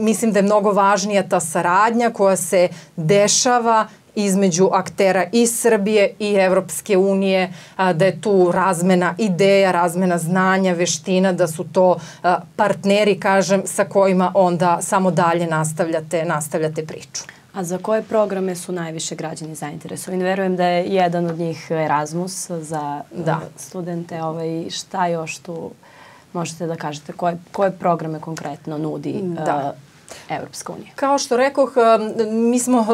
mislim da je mnogo važnija ta saradnja koja se dešava između aktera iz Srbije i Evropske unije, da je tu razmena ideja, razmena znanja, veština, da su to partneri, kažem, sa kojima onda samo dalje nastavljate, nastavljate priču. A za koje programe su najviše građani zainteresovani? Verujem da je jedan od njih Erasmus za da. studente. Ovaj, šta još tu možete da kažete? Koje, koje programe konkretno nudi da. uh, Evropska unija? Kao što rekoh, mi smo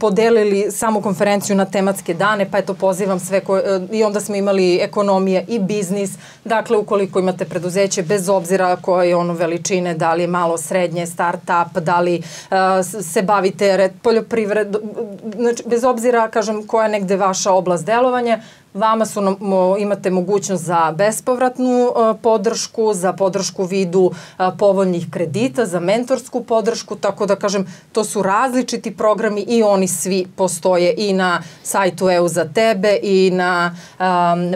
podelili samu konferenciju na tematske dane, pa eto pozivam sve koje, i onda smo imali ekonomija i biznis, dakle ukoliko imate preduzeće bez obzira koje je ono veličine, da li je malo srednje, start-up, da li uh, se bavite poljoprivred, znači bez obzira, kažem, koja je negde vaša oblast delovanja, Vama su, imate mogućnost za bespovratnu uh, podršku, za podršku vidu uh, povoljnih kredita, za mentorsku podršku, tako da kažem, to su različiti programi i oni svi postoje i na sajtu EU za tebe i na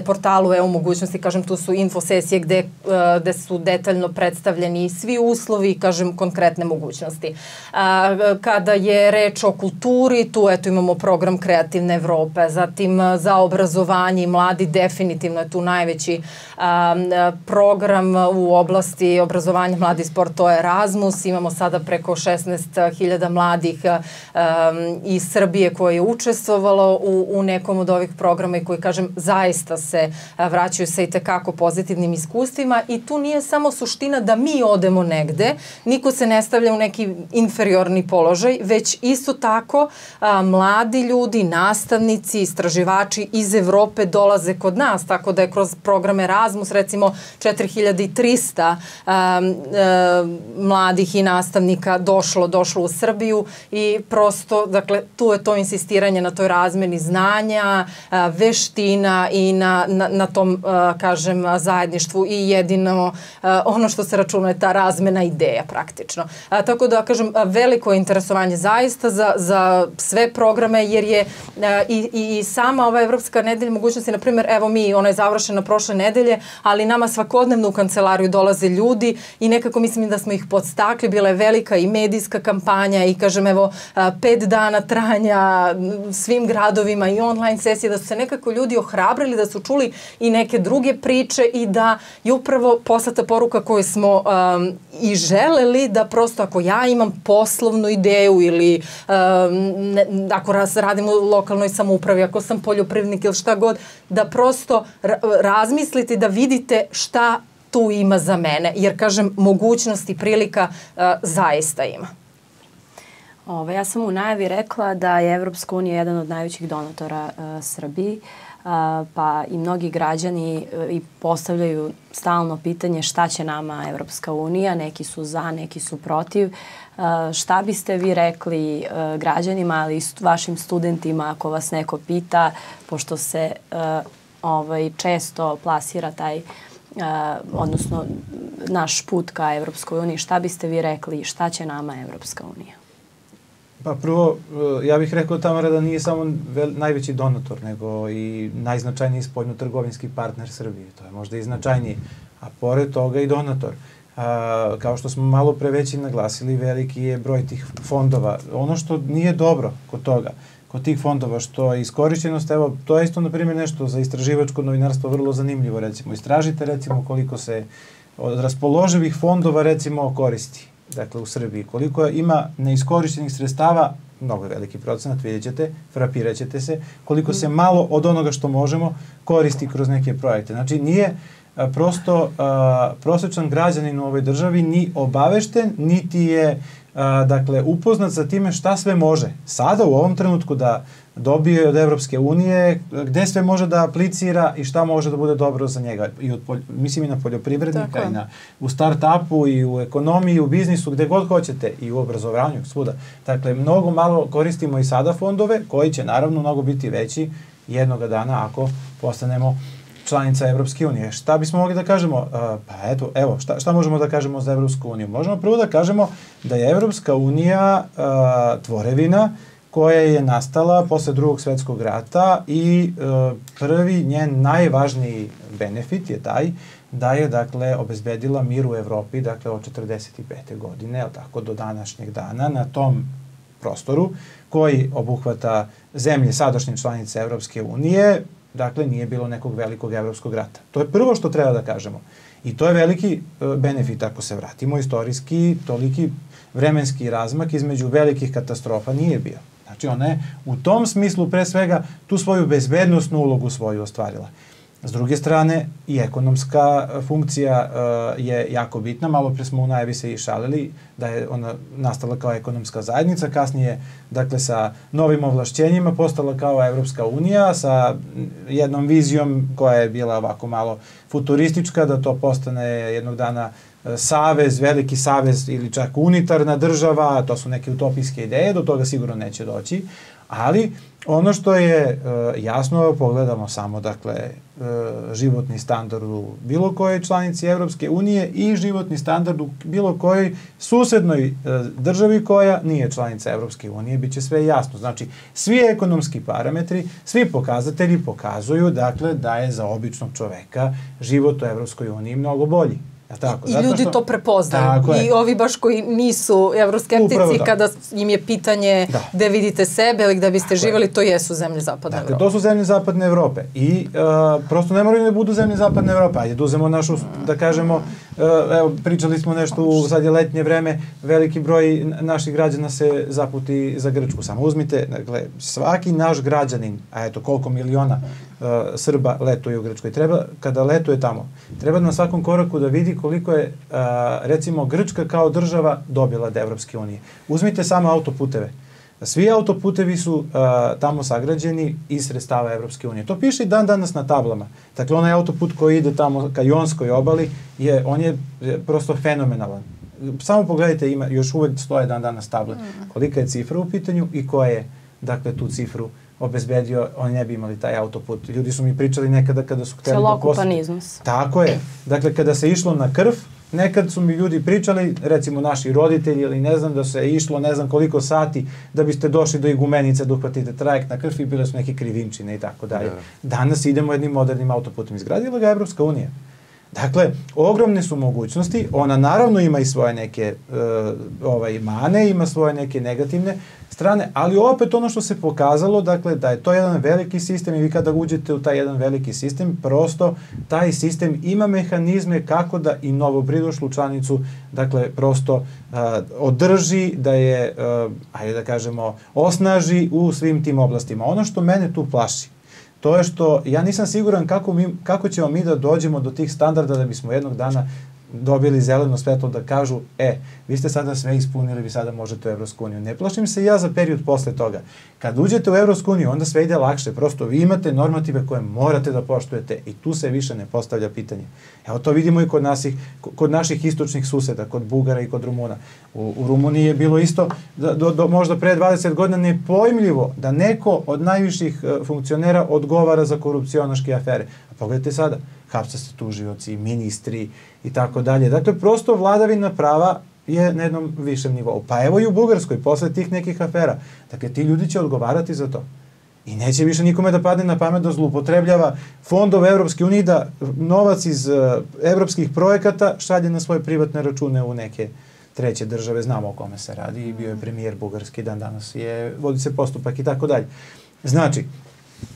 portalu EU mogućnosti, kažem, tu su infosesije gde, uh, gde su detaljno predstavljeni svi uslovi, kažem, konkretne mogućnosti. Kada je reč o kulturi, tu eto imamo program Kreativne Evrope, zatim za obrazovanje obrazovanje i mladi definitivno je tu najveći um, program u oblasti obrazovanja mladi sport, to je Erasmus. Imamo sada preko preko 16.000 mladih um, iz Srbije koje je učestvovalo u, u nekom od ovih programa i koji, kažem, zaista se vraćaju sa i tekako pozitivnim iskustvima i tu nije samo suština da mi odemo negde, niko se ne stavlja u neki inferiorni položaj, već isto tako a, mladi ljudi, nastavnici, istraživači iz Evrope dolaze kod nas, tako da je kroz program Erasmus recimo 4300 a, a, mladih i nastavnika došlo, došlo u Srbiju i prosto, dakle, tu je to insistiranje na toj razmeni znanja, a, veština i na, na, na tom, a, kažem, zajedništvu i jedino a, ono što se računa je ta razmena ideja praktično. A, tako da, kažem, veliko interesovanje zaista za, za sve programe jer je a, i, i sama ova Evropska nedelja mogućnosti, na primjer, evo mi, ona je završena prošle nedelje, ali nama svakodnevno u kancelariju dolaze ljudi i nekako mislim da smo ih podstakli, bila je velika i medijska kampanja i kažem evo pet dana tranja svim gradovima i online sesije, da su se nekako ljudi ohrabrili, da su čuli i neke druge priče i da je upravo poslata poruka koju smo um, i želeli da prosto ako ja imam poslovnu ideju ili um, ne, ako radim u lokalnoj samoupravi, ako sam poljoprivrednik ili šta god, da prosto razmislite da vidite šta tu ima za mene, jer kažem, mogućnosti prilika uh, zaista ima. Ove, ja sam u najavi rekla da je Evropska unija jedan od najvećih donatora uh, Srbiji, pa i mnogi građani uh, i postavljaju stalno pitanje šta će nama Evropska unija, neki su za, neki su protiv. Šta biste vi rekli uh, građanima, ali i vašim studentima ako vas neko pita, pošto se uh, ovaj, često plasira taj odnosno naš put ka Evropskoj uniji, šta biste vi rekli, šta će nama Evropska unija? Pa prvo, e, ja bih rekao Tamara da nije samo vel, najveći donator, nego i najznačajniji spoljno-trgovinski partner Srbije. To je možda i značajniji. A pored toga i donator. A, kao što smo malo pre već i naglasili, veliki je broj tih fondova. Ono što nije dobro kod toga, kod tih fondova, što je iskorišćenost, evo, to je isto, na primjer, nešto za istraživačko novinarstvo vrlo zanimljivo, recimo, istražite, recimo, koliko se od raspoloživih fondova, recimo, koristi, dakle, u Srbiji, koliko ima neiskorišćenih sredstava, mnogo veliki procenat, vidjet ćete, frapirat ćete se, koliko se malo od onoga što možemo koristi kroz neke projekte. Znači, nije a, prosto a, prosječan građanin u ovoj državi ni obavešten, niti je a, dakle, upoznat sa time šta sve može. Sada u ovom trenutku da dobije od Evropske unije gde sve može da aplicira i šta može da bude dobro za njega. I od, mislim i na poljoprivrednika, Tako. i na, u start-upu, i u ekonomiji, i u biznisu, gde god hoćete, i u obrazovanju, svuda. Dakle, mnogo malo koristimo i sada fondove, koji će naravno mnogo biti veći jednoga dana ako postanemo članica Evropske unije. Šta bismo mogli da kažemo? Pa eto, evo, šta, šta možemo da kažemo za Evropsku uniju? Možemo prvo da kažemo da je Evropska unija uh, tvorevina koja je nastala posle drugog svetskog rata i uh, prvi njen najvažniji benefit je taj da je dakle obezbedila mir u Evropi dakle od 45. godine, al tako do današnjeg dana na tom prostoru koji obuhvata zemlje sadašnje članice Evropske unije, Dakle, nije bilo nekog velikog evropskog rata. To je prvo što treba da kažemo. I to je veliki e, benefit ako se vratimo istorijski, toliki vremenski razmak između velikih katastrofa nije bio. Znači ona je u tom smislu pre svega tu svoju bezbednostnu ulogu svoju ostvarila. S druge strane, i ekonomska e, funkcija uh, je jako bitna. Malo pre smo u najavi se i šalili da je ona nastala kao ekonomska zajednica, kasnije, dakle, sa novim ovlašćenjima postala kao Evropska unija, sa jednom vizijom koja je bila ovako malo futuristička, da to postane jednog dana e, savez, veliki savez ili čak unitarna država, to su neke utopijske ideje, do toga sigurno neće doći, ali ono što je uh, jasno, pogledamo samo, dakle, životni standard u bilo kojoj članici Evropske unije i životni standard u bilo kojoj susednoj uh, državi koja nije članica Evropske unije, bit će sve jasno. Znači, svi ekonomski parametri, svi pokazatelji pokazuju, dakle, da je za običnog čoveka život u Evropskoj uniji mnogo bolji. Ja tako? I Zato ljudi što- to prepoznaju. Tako je. I ovi baš koji nisu evroskeptici, da. kada im je pitanje Da. gde vidite sebe ili gde biste živjeli, to jesu zemlje zapadne Dakle, Evrope. to su zemlje zapadne Evrope i uh, prosto ne moraju da budu zemlje zapadne Evrope. Ajde da uzmemo našu, da kažemo, uh, evo, pričali smo nešto, u, sad je letnje vreme, veliki broj naših građana se zaputi za Grčku. Samo uzmite, dakle, svaki naš građanin, a eto koliko miliona uh, Srba letuje u Grčkoj, treba, kada letuje tamo, treba na svakom koraku da vidi koliko je, uh, recimo, Grčka kao država dobila od Evropske unije. Uzmite samo autoputeve. Svi autoputevi su uh, tamo sagrađeni iz sredstava Evropske unije. To piše i dan danas na tablama. Dakle, onaj autoput koji ide tamo ka Jonskoj obali, je, on je e, prosto fenomenalan. Samo pogledajte, ima, još uvek stoje dan danas table. Kolika je cifra u pitanju i ko je, dakle, tu cifru obezbedio, oni ne bi imali taj autoput. Ljudi su mi pričali nekada kada su hteli da Celokupan posle- iznos. Tako je. Dakle, kada se išlo na krv, nekad su mi ljudi pričali, recimo naši roditelji ili ne znam, da se išlo ne znam koliko sati da biste došli do igumenice da uhvatite trajekt na krv i bile su neke krivinčine i tako dalje. Da. Danas idemo jednim modernim autoputem. Izgradila ga Evropska unija. Dakle, ogromne su mogućnosti, ona naravno ima i svoje neke uh, ovaj, mane, ima svoje neke negativne strane, ali opet ono što se pokazalo, dakle, da je to jedan veliki sistem i vi kada uđete u taj jedan veliki sistem, prosto taj sistem ima mehanizme kako da i novopridošlu članicu, dakle, prosto uh, održi, da je, uh, ajde da kažemo, osnaži u svim tim oblastima. Ono što mene tu plaši, to je što ja nisam siguran kako, mi, kako ćemo mi da dođemo do tih standarda da bismo jednog dana dobili zeleno svetlo da kažu, e, vi ste sada sve ispunili, vi sada možete u Evropsku uniju. Ne plašim se ja za period posle toga. Kad uđete u Evropsku uniju, onda sve ide lakše. Prosto vi imate normative koje morate da poštujete i tu se više ne postavlja pitanje. Evo to vidimo i kod, nasih, kod naših istočnih suseda, kod Bugara i kod Rumuna. U, u Rumuniji je bilo isto, da, do, do, možda pre 20 godina nepojmljivo da neko od najviših e, funkcionera odgovara za korupcionaške afere. A pogledajte sada, hapse se tužioci, ministri i tako dalje. Dakle, prosto vladavina prava je na jednom višem nivou. Pa evo i u Bugarskoj, posle tih nekih afera. Dakle, ti ljudi će odgovarati za to. I neće više nikome da padne na pamet da zlupotrebljava fondove Evropske unije da novac iz uh, evropskih projekata šalje na svoje privatne račune u neke treće države. Znamo o kome se radi i bio je premijer bugarski dan danas je, vodi se postupak i tako dalje. Znači,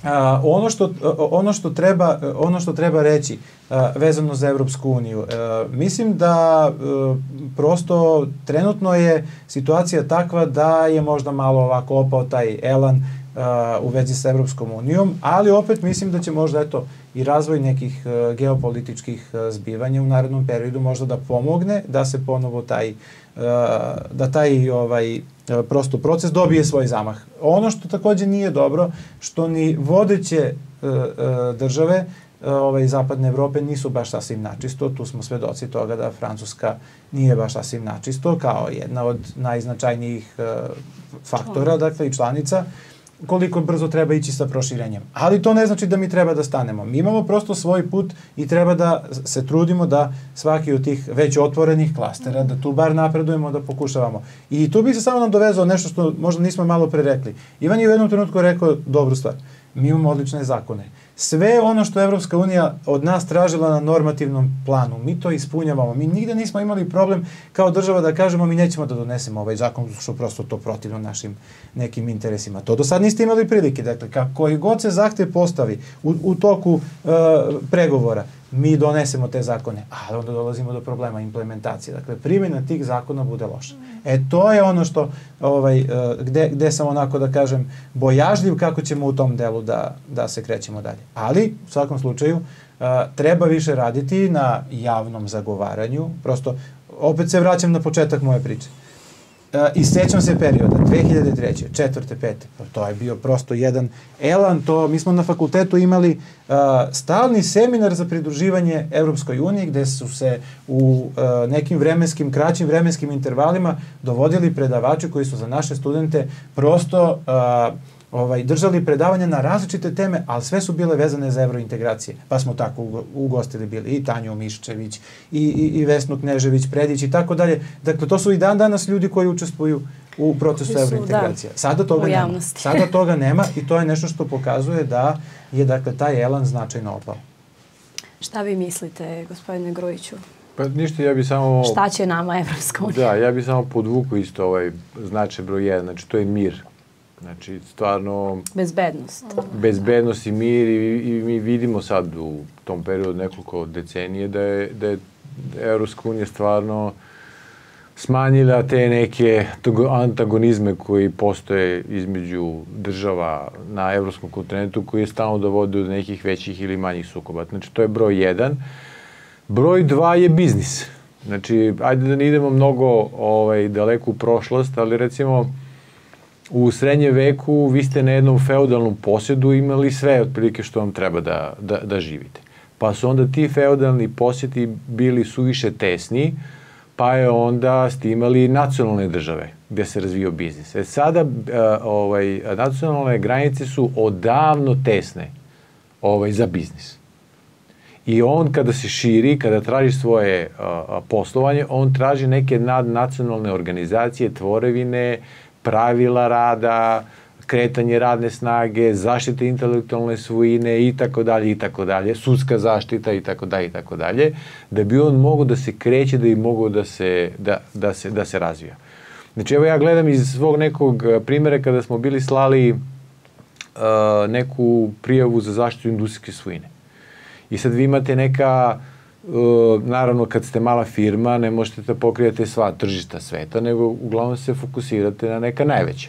A, ono što ono što treba ono što treba reći a, vezano za Evropsku uniju. A, mislim da a, prosto trenutno je situacija takva da je možda malo ovako opao taj elan a, u vezi sa Evropskom unijom, ali opet mislim da će možda eto i razvoj nekih a, geopolitičkih a, zbivanja u narednom periodu možda da pomogne da se ponovo taj a, da taj ovaj prosto proces dobije svoj zamah. Ono što takođe nije dobro, što ni vodeće uh, države ovaj, zapadne Evrope nisu baš sasvim načisto, tu smo svedoci toga da Francuska nije baš sasvim načisto, kao jedna od najznačajnijih faktora, dakle i članica, koliko brzo treba ići sa proširenjem. Ali to ne znači da mi treba da stanemo. Mi imamo prosto svoj put i treba da se trudimo da svaki od tih već otvorenih klastera, da tu bar napredujemo, da pokušavamo. I tu bih se samo nam dovezao nešto što možda nismo malo pre rekli. Ivan je u jednom trenutku rekao dobru stvar. Mi imamo odlične zakone. Sve ono što Evropska unija od nas tražila na normativnom planu, mi to ispunjavamo. Mi nigde nismo imali problem kao država da kažemo mi nećemo da donesemo ovaj zakon, što prosto to protivno našim nekim interesima. To do sad niste imali prilike. Dakle, kako god se zahtev postavi u, u toku uh, pregovora, mi donesemo te zakone, a onda dolazimo do problema implementacije. Dakle, primjena tih zakona bude loša. E, to je ono što, ovaj, gde, gde sam onako da kažem, bojažljiv kako ćemo u tom delu da, da se krećemo dalje. Ali, u svakom slučaju, treba više raditi na javnom zagovaranju. Prosto, opet se vraćam na početak moje priče. Uh, I sećam se perioda, 2003. četvrte, pete, pa to je bio prosto jedan elan, to, mi smo na fakultetu imali uh, stalni seminar za pridruživanje Evropskoj uniji, gde su se u uh, nekim vremenskim, kraćim vremenskim intervalima dovodili predavači koji su za naše studente prosto uh, ovaj, držali predavanja na različite teme, ali sve su bile vezane za evrointegracije. Pa smo tako ugostili bili i Tanju Miščević, i, i, i Vesnu Knežević, Predić i tako dalje. Dakle, to su i dan danas ljudi koji učestvuju u procesu evrointegracija. da, Sada toga nema. Sada [laughs] toga nema i to je nešto što pokazuje da je dakle taj elan značajno opao. Šta vi mislite, gospodine Grujiću? Pa ništa, ja bi samo... Šta će nama Evropska unija? Da, ja bi samo podvukao isto ovaj značaj broj 1, znači to je mir. Znači, stvarno... Bezbednost. Bezbednost i mir i, i mi vidimo sad u tom periodu nekoliko decenije da je, da je Evropska unija stvarno smanjila te neke antagonizme koji postoje između država na evropskom kontinentu koji je stalno dovode do nekih većih ili manjih sukoba. Znači, to je broj 1. Broj 2 je biznis. Znači, ajde da ne idemo mnogo ovaj, daleko u prošlost, ali recimo u srednje veku vi ste na jednom feudalnom posjedu imali sve otprilike što vam treba da, da, da živite. Pa su onda ti feudalni posjeti bili suviše tesni, pa je onda ste imali nacionalne države gde se razvio biznis. E sada ovaj, nacionalne granice su odavno tesne ovaj, za biznis. I on kada se širi, kada traži svoje a, poslovanje, on traži neke nadnacionalne organizacije, tvorevine, pravila rada, kretanje radne snage, zaštite intelektualne svojine i tako dalje i tako dalje, sudska zaštita i tako dalje i tako dalje, da bi on mogao da se kreće, da bi mogao da se, da, da se, da se razvija. Znači evo ja gledam iz svog nekog primjera kada smo bili slali uh, neku prijavu za zaštitu industrijske svojine. I sad vi imate neka naravno kad ste mala firma ne možete da pokrijete sva tržišta sveta, nego uglavnom se fokusirate na neka najveća.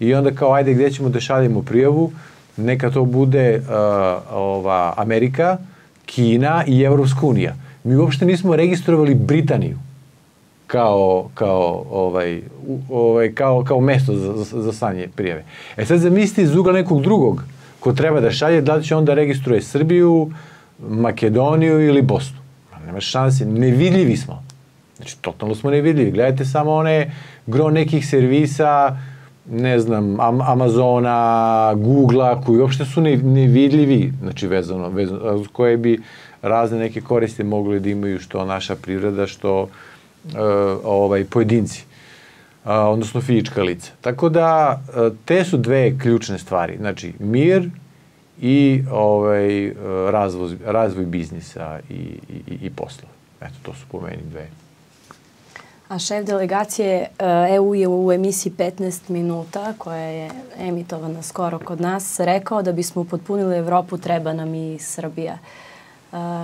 I onda kao ajde gde ćemo da šaljemo prijavu, neka to bude uh, ova Amerika, Kina i Evropska unija. Mi uopšte nismo registrovali Britaniju kao, kao, ovaj, ovaj, kao, kao mesto za, za, za slanje prijave. E sad zamislite iz ugla nekog drugog ko treba da šalje, da li će onda registruje Srbiju, Makedoniju ili Bosnu. Nema šanse, nevidljivi smo. Znači, totalno smo nevidljivi. Gledajte samo one gro nekih servisa, ne znam, Amazona, Googlea, koji uopšte su nevidljivi, znači vezano, vezano, koje bi razne neke koriste mogli da imaju što naša privreda, što uh, ovaj, pojedinci, uh, odnosno fizička lica. Tako da, uh, te su dve ključne stvari. Znači, mir i ovaj, razvoj, razvoj biznisa i, i, i posla. Eto, to su po meni dve. A šef delegacije EU je u emisiji 15 minuta, koja je emitovana skoro kod nas, rekao da bismo potpunili Evropu, treba nam i Srbija.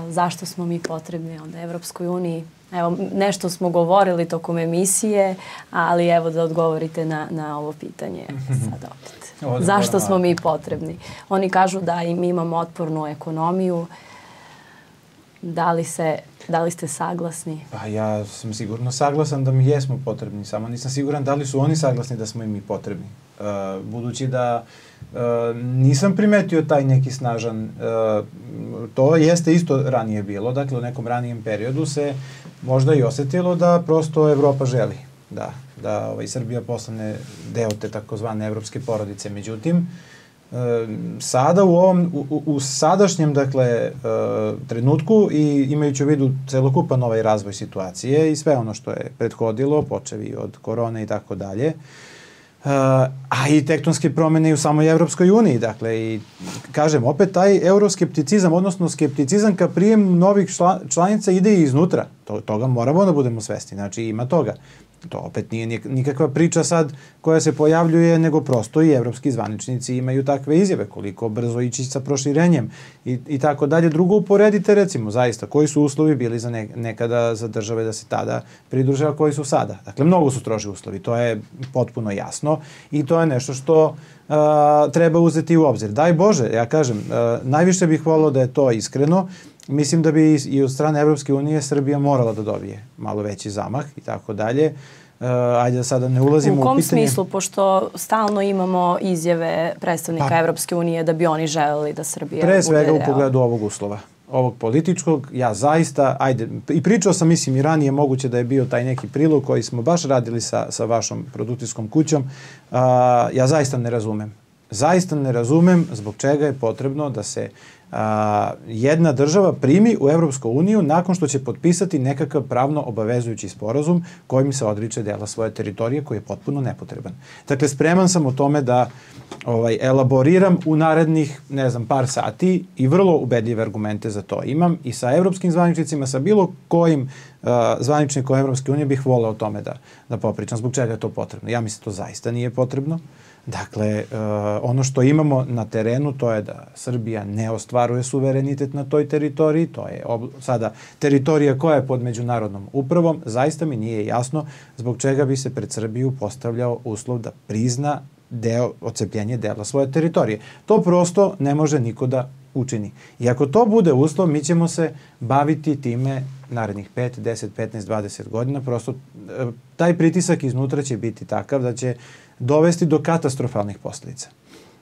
Zašto smo mi potrebni onda Evropskoj uniji? Evo, nešto smo govorili tokom emisije, ali evo da odgovorite na, na ovo pitanje [laughs] sad opet. Zašto smo mi potrebni? Oni kažu da im imamo otpornu ekonomiju. Da li, se, da li ste saglasni? Pa ja sam sigurno saglasan da mi jesmo potrebni, samo nisam siguran da li su oni saglasni da smo i mi potrebni. Uh, budući da uh, nisam primetio taj neki snažan, uh, to jeste isto ranije bilo, dakle u nekom ranijem periodu se možda i osetilo da prosto Evropa želi da da ovaj, Srbija postane deo te takozvane evropske porodice. Međutim, e, sada u ovom, u, u sadašnjem, dakle, e, trenutku i imajući u vidu celokupan ovaj razvoj situacije i sve ono što je prethodilo, počevi od korone i tako dalje, Uh, a i tektonske promene i u samoj Evropskoj uniji. Dakle, i kažem, opet taj euroskepticizam, odnosno skepticizam ka prijem novih čla, članica ide i iznutra. To, toga moramo da budemo svesti. Znači, ima toga. To opet nije nikakva priča sad koja se pojavljuje, nego prosto i evropski zvaničnici imaju takve izjave, koliko brzo ići sa proširenjem i, i tako dalje. Drugo uporedite recimo zaista koji su uslovi bili za ne, nekada za države da se tada pridruže, a koji su sada. Dakle, mnogo su stroži uslovi, to je potpuno jasno i to je nešto što uh, treba uzeti u obzir. Daj Bože, ja kažem, uh, najviše bih volao da je to iskreno, Mislim da bi i od strane Evropske unije Srbija morala da dobije malo veći zamah i tako dalje. Uh, ajde da sada ne ulazimo u pitanje. U kom smislu, pošto stalno imamo izjave predstavnika pa, Evropske unije da bi oni želeli da Srbija Pre svega u pogledu ovog uslova ovog političkog, ja zaista, ajde, i pričao sam, mislim, i ranije moguće da je bio taj neki prilog koji smo baš radili sa, sa vašom produkcijskom kućom, a, ja zaista ne razumem. Zaista ne razumem zbog čega je potrebno da se a, jedna država primi u Evropsku uniju nakon što će potpisati nekakav pravno obavezujući sporazum kojim se odriče dela svoje teritorije koji je potpuno nepotreban. Dakle, spreman sam u tome da ovaj, elaboriram u narednih, ne znam, par sati i vrlo ubedljive argumente za to imam i sa evropskim zvaničnicima, sa bilo kojim uh, zvaničnikom Evropske unije bih voleo o tome da, da popričam. Zbog čega je to potrebno? Ja mislim da to zaista nije potrebno. Dakle, uh, ono što imamo na terenu to je da Srbija ne ostvaruje suverenitet na toj teritoriji, to je sada teritorija koja je pod međunarodnom upravom, zaista mi nije jasno zbog čega bi se pred Srbiju postavljao uslov da prizna deo, ocepljenje dela svoje teritorije. To prosto ne može niko da učini. I ako to bude uslov, mi ćemo se baviti time narednih 5, 10, 15, 20 godina. Prosto e, taj pritisak iznutra će biti takav da će dovesti do katastrofalnih posledica.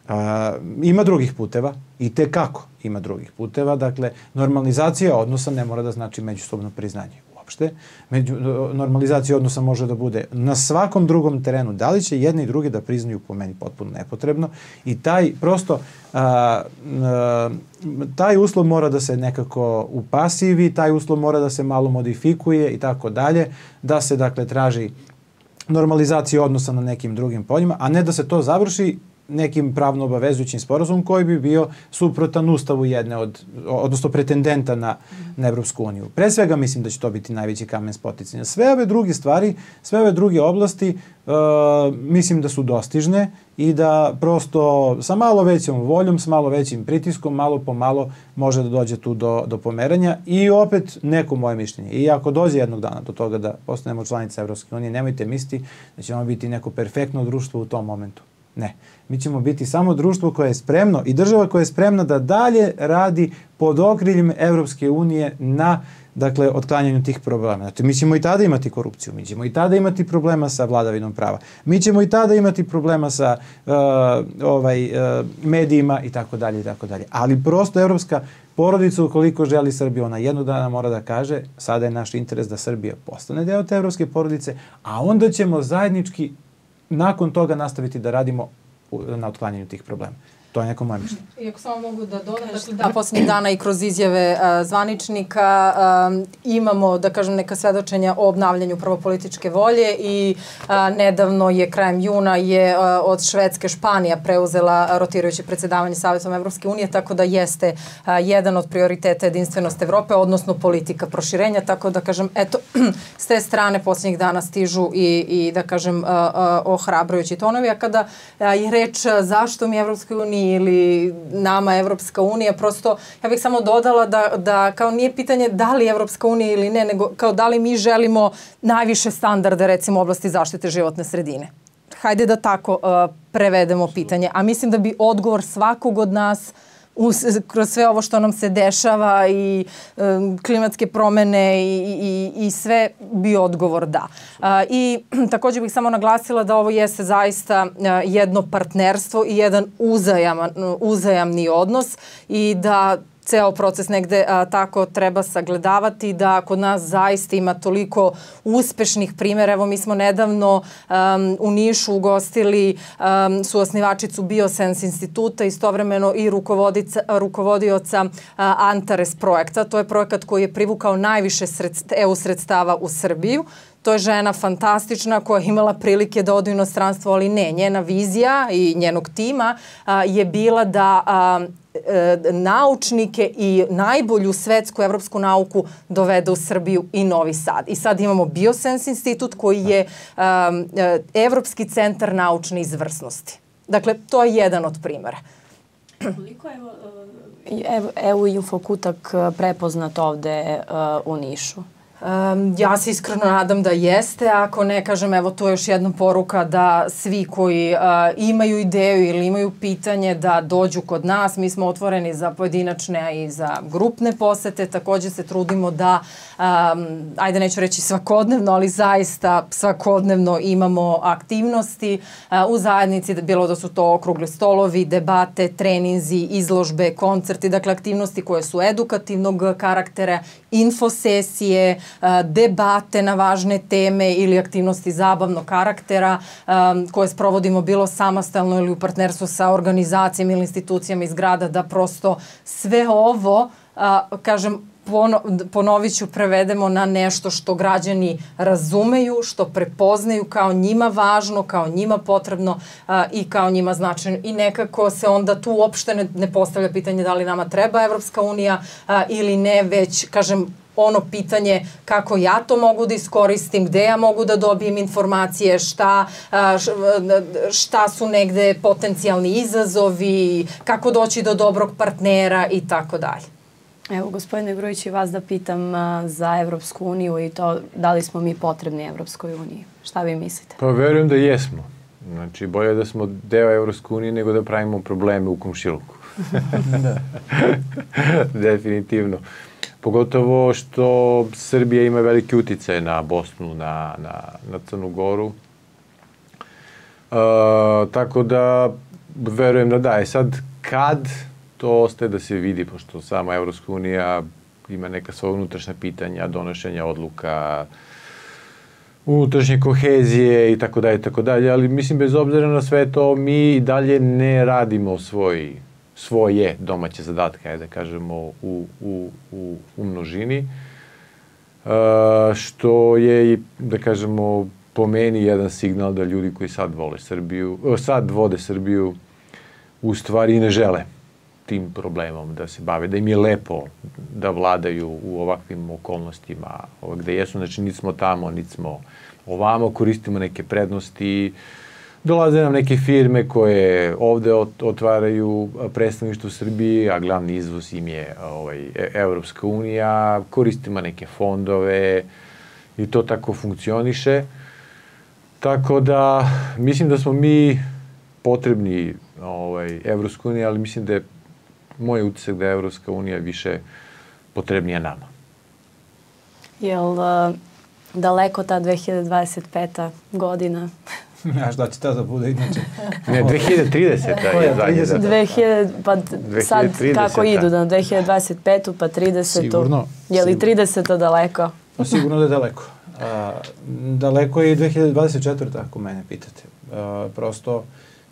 A, ima drugih puteva i te kako ima drugih puteva. Dakle, normalizacija odnosa ne mora da znači međusobno priznanje uopšte. Među, normalizacija odnosa može da bude na svakom drugom terenu. Da li će jedni i drugi da priznaju po meni potpuno nepotrebno i taj prosto a, a, taj uslov mora da se nekako upasivi, taj uslov mora da se malo modifikuje i tako dalje, da se dakle traži normalizacija odnosa na nekim drugim poljima, a ne da se to završi nekim pravno obavezujućim sporazumom koji bi bio suprotan ustavu jedne od, odnosno pretendenta na, na Evropsku uniju. Pre svega mislim da će to biti najveći kamen spoticanja. Sve ove druge stvari, sve ove druge oblasti uh, mislim da su dostižne i da prosto sa malo većom voljom, sa malo većim pritiskom, malo po malo može da dođe tu do, do pomeranja i opet neko moje mišljenje. I ako dođe jednog dana do toga da postanemo članica Evropske unije, nemojte misliti da ćemo biti neko perfektno društvo u tom momentu. Ne. Mi ćemo biti samo društvo koje je spremno i država koja je spremna da dalje radi pod okriljem Evropske unije na dakle, otklanjanju tih problema. Znači, mi ćemo i tada imati korupciju, mi ćemo i tada imati problema sa vladavinom prava, mi ćemo i tada imati problema sa uh, ovaj, uh, medijima i tako dalje i tako dalje. Ali prosto evropska porodica, ukoliko želi Srbiju, ona jednog dana mora da kaže, sada je naš interes da Srbija postane deo te evropske porodice, a onda ćemo zajednički nakon toga nastaviti da radimo na otklanjanju tih problema. To je neko moje mišljenje. Iako samo mogu da dodam, dakle, da, poslednjih [clears throat] dana i kroz izjave uh, zvaničnika um, imamo, da kažem, neka svedočenja o obnavljanju prvo političke volje i uh, nedavno je krajem juna je uh, od Švedske Španija preuzela rotirajuće predsedavanje Savjetom Evropske unije, tako da jeste uh, jedan od prioriteta jedinstvenost Evrope, odnosno politika proširenja, tako da kažem, eto, [clears throat] s te strane poslednjih dana stižu i, i da kažem, uh, uh, ohrabrujući tonovi, a kada uh, je reč zašto mi Evropskoj uniji ili nama Evropska unija, prosto ja bih samo dodala da, da kao nije pitanje da li Evropska unija ili ne, nego kao da li mi želimo najviše standarde recimo u oblasti zaštite životne sredine. Hajde da tako uh, prevedemo pitanje. A mislim da bi odgovor svakog od nas uh, uz, kroz sve ovo što nam se dešava i um, klimatske promene i, i, i sve bi odgovor da. Uh, I [clears throat] takođe bih samo naglasila da ovo jeste zaista jedno partnerstvo i jedan uzajaman, uzajamni odnos i da ceo proces negde a, tako treba sagledavati da kod nas zaista ima toliko uspešnih primjera. Evo mi smo nedavno um, u Nišu ugostili um, su osnivačicu Biosens instituta, istovremeno i rukovodioca uh, Antares projekta. To je projekat koji je privukao najviše sredst, EU sredstava u Srbiju. To je žena fantastična koja je imala prilike da ode u inostranstvo, ali ne. Njena vizija i njenog tima a, je bila da a, naučnike i najbolju svetsku evropsku nauku dovede u Srbiju i Novi Sad. I sad imamo Biosens institut koji je um, Evropski centar naučne izvrsnosti. Dakle, to je jedan od primera. Koliko je evo, evo Infokutak prepoznat ovde uh, u Nišu? Um, ja se iskreno nadam da jeste, ako ne kažem, evo to je još jedna poruka da svi koji uh, imaju ideju ili imaju pitanje da dođu kod nas, mi smo otvoreni za pojedinačne i za grupne posete, takođe se trudimo da, um, ajde neću reći svakodnevno, ali zaista svakodnevno imamo aktivnosti uh, u zajednici, bilo da su to okrugli stolovi, debate, treninzi, izložbe, koncerti, dakle aktivnosti koje su edukativnog karaktera, infosesije, debate na važne teme ili aktivnosti zabavnog karaktera koje sprovodimo bilo samostalno ili u partnerstvu sa organizacijama ili institucijama iz grada da prosto sve ovo kažem pono, ponovit ću, prevedemo na nešto što građani razumeju, što prepoznaju kao njima važno, kao njima potrebno a, i kao njima značajno. I nekako se onda tu uopšte ne, ne postavlja pitanje da li nama treba Evropska unija a, ili ne, već, kažem, ono pitanje kako ja to mogu da iskoristim, gde ja mogu da dobijem informacije, šta, šta su negde potencijalni izazovi, kako doći do dobrog partnera i tako dalje. Evo, gospodine Grujić, i vas da pitam a, za Evropsku uniju i to da li smo mi potrebni Evropskoj uniji. Šta vi mislite? Pa verujem da jesmo. Znači, bolje da smo deo Evropske unije nego da pravimo probleme u komšiluku. da. [laughs] Definitivno. Pogotovo što Srbija ima veliki uticaj na Bosnu, na, na, na Crnu Goru. Uh, tako da verujem da da. E sad, kad to ostaje da se vidi, pošto sama Evropska unija ima neka svoja unutrašnja pitanja, donošenja odluka, unutrašnje kohezije i tako dalje, tako dalje, ali mislim bez obzira na sve to mi dalje ne radimo svoj, svoje domaće zadatke, ajde da kažemo, u, u, u, u množini, uh, što je, da kažemo, po meni jedan signal da ljudi koji sad vole Srbiju, sad vode Srbiju, u stvari ne žele tim problemom da se bave, da im je lepo da vladaju u ovakvim okolnostima, gde jesu, znači niti smo tamo, niti smo ovamo, koristimo neke prednosti, dolaze nam neke firme koje ovde otvaraju predstavništvo u Srbiji, a glavni izvoz im je ovaj, e, Evropska unija, koristimo neke fondove i to tako funkcioniše. Tako da, mislim da smo mi potrebni ovaj, Evropska unija, ali mislim da je moj utisak da je Evropska unija više potrebnija nama. Jel uh, daleko ta 2025. godina? [laughs] A šta će tada bude inače? ne, 2030. Da je zadnje. 2000, pa 2030, sad kako idu na 2025. pa 30. Sigurno. Je li 30. daleko? Pa sigurno da je daleko. A, daleko je i 2024. ako mene pitate. A, prosto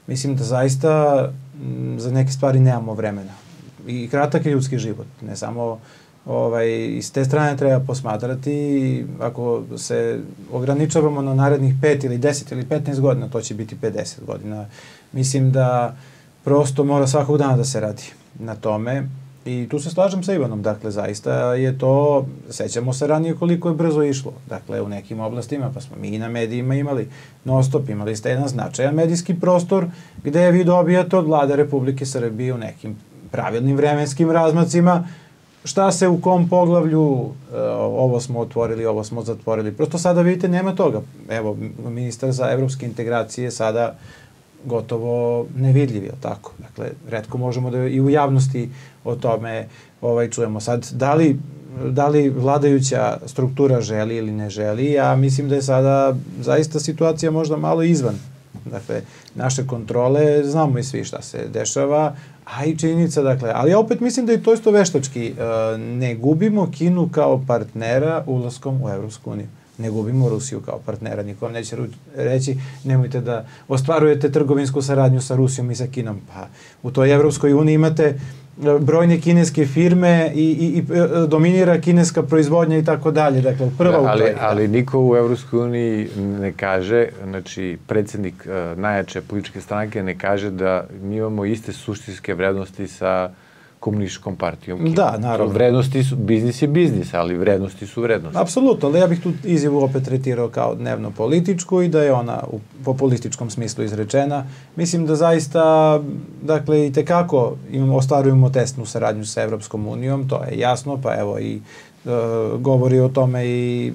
mislim da zaista m, za neke stvari nemamo vremena i kratak je ljudski život, ne samo ovaj, iz te strane treba posmatrati ako se ograničavamo na narednih 5 ili 10 ili 15 godina, to će biti 50 godina. Mislim da prosto mora svakog dana da se radi na tome i tu se slažem sa Ivanom, dakle zaista je to, sećamo se ranije koliko je brzo išlo, dakle u nekim oblastima, pa smo mi i na medijima imali non stop, imali ste jedan značajan medijski prostor gde vi dobijate od vlade Republike Srbije u nekim pravilnim vremenskim razmacima, šta se u kom poglavlju, e, ovo smo otvorili, ovo smo zatvorili. Prosto sada vidite, nema toga. Evo, ministar za evropske integracije sada gotovo nevidljiv, je tako? Dakle, redko možemo da i u javnosti o tome ovaj, čujemo. Sad, da li, da li vladajuća struktura želi ili ne želi, ja mislim da je sada zaista situacija možda malo izvan Dakle, naše kontrole, znamo i svi šta se dešava, a i činjenica, dakle, ali ja opet mislim da je to isto veštački. E, ne gubimo Kinu kao partnera ulaskom u Evropsku uniju ne gubimo Rusiju kao partnera. Niko vam neće reći nemojte da ostvarujete trgovinsku saradnju sa Rusijom i sa Kinom. Pa u toj Evropskoj uniji imate brojne kineske firme i, i, i e, dominira kineska proizvodnja i tako dalje. Dakle, prva ali, u ali niko u Evropskoj uniji ne kaže, znači predsednik uh, najjače političke stranke ne kaže da mi imamo iste suštinske vrednosti sa komunističkom partijom. Da, naravno. Vrednosti su, biznis je biznis, ali vrednosti su vrednosti. Apsolutno, ali ja bih tu izjavu opet tretirao kao dnevno političku i da je ona u populističkom smislu izrečena. Mislim da zaista, dakle, i tekako imamo, ostvarujemo testnu saradnju sa Evropskom unijom, to je jasno, pa evo i e, govori o tome i e,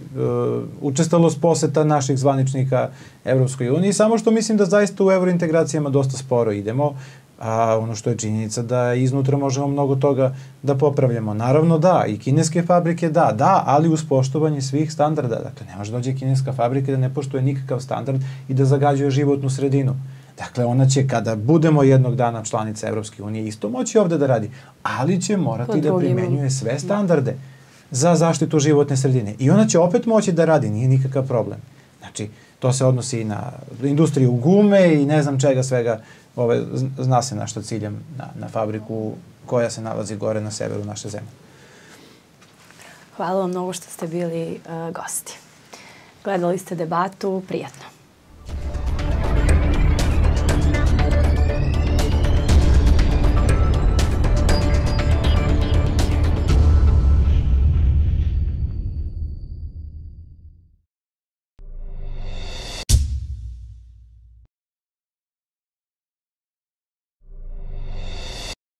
učestalost poseta naših zvaničnika Evropskoj uniji, samo što mislim da zaista u eurointegracijama dosta sporo idemo a ono što je činjenica da iznutra možemo mnogo toga da popravljamo. Naravno da, i kineske fabrike da, da, ali uz poštovanje svih standarda. Dakle, ne može da dođe kineska fabrika da ne poštuje nikakav standard i da zagađuje životnu sredinu. Dakle, ona će kada budemo jednog dana članica Evropske unije isto moći ovde da radi, ali će morati da primenjuje sve standarde. za zaštitu životne sredine. I ona će opet moći da radi, nije nikakav problem. Znači, to se odnosi i na industriju gume i ne znam čega svega. Ove, zna se na što ciljam, na, na fabriku koja se nalazi gore na severu naše zemlje. Hvala vam mnogo što ste bili uh, gosti. Gledali ste debatu, prijatno.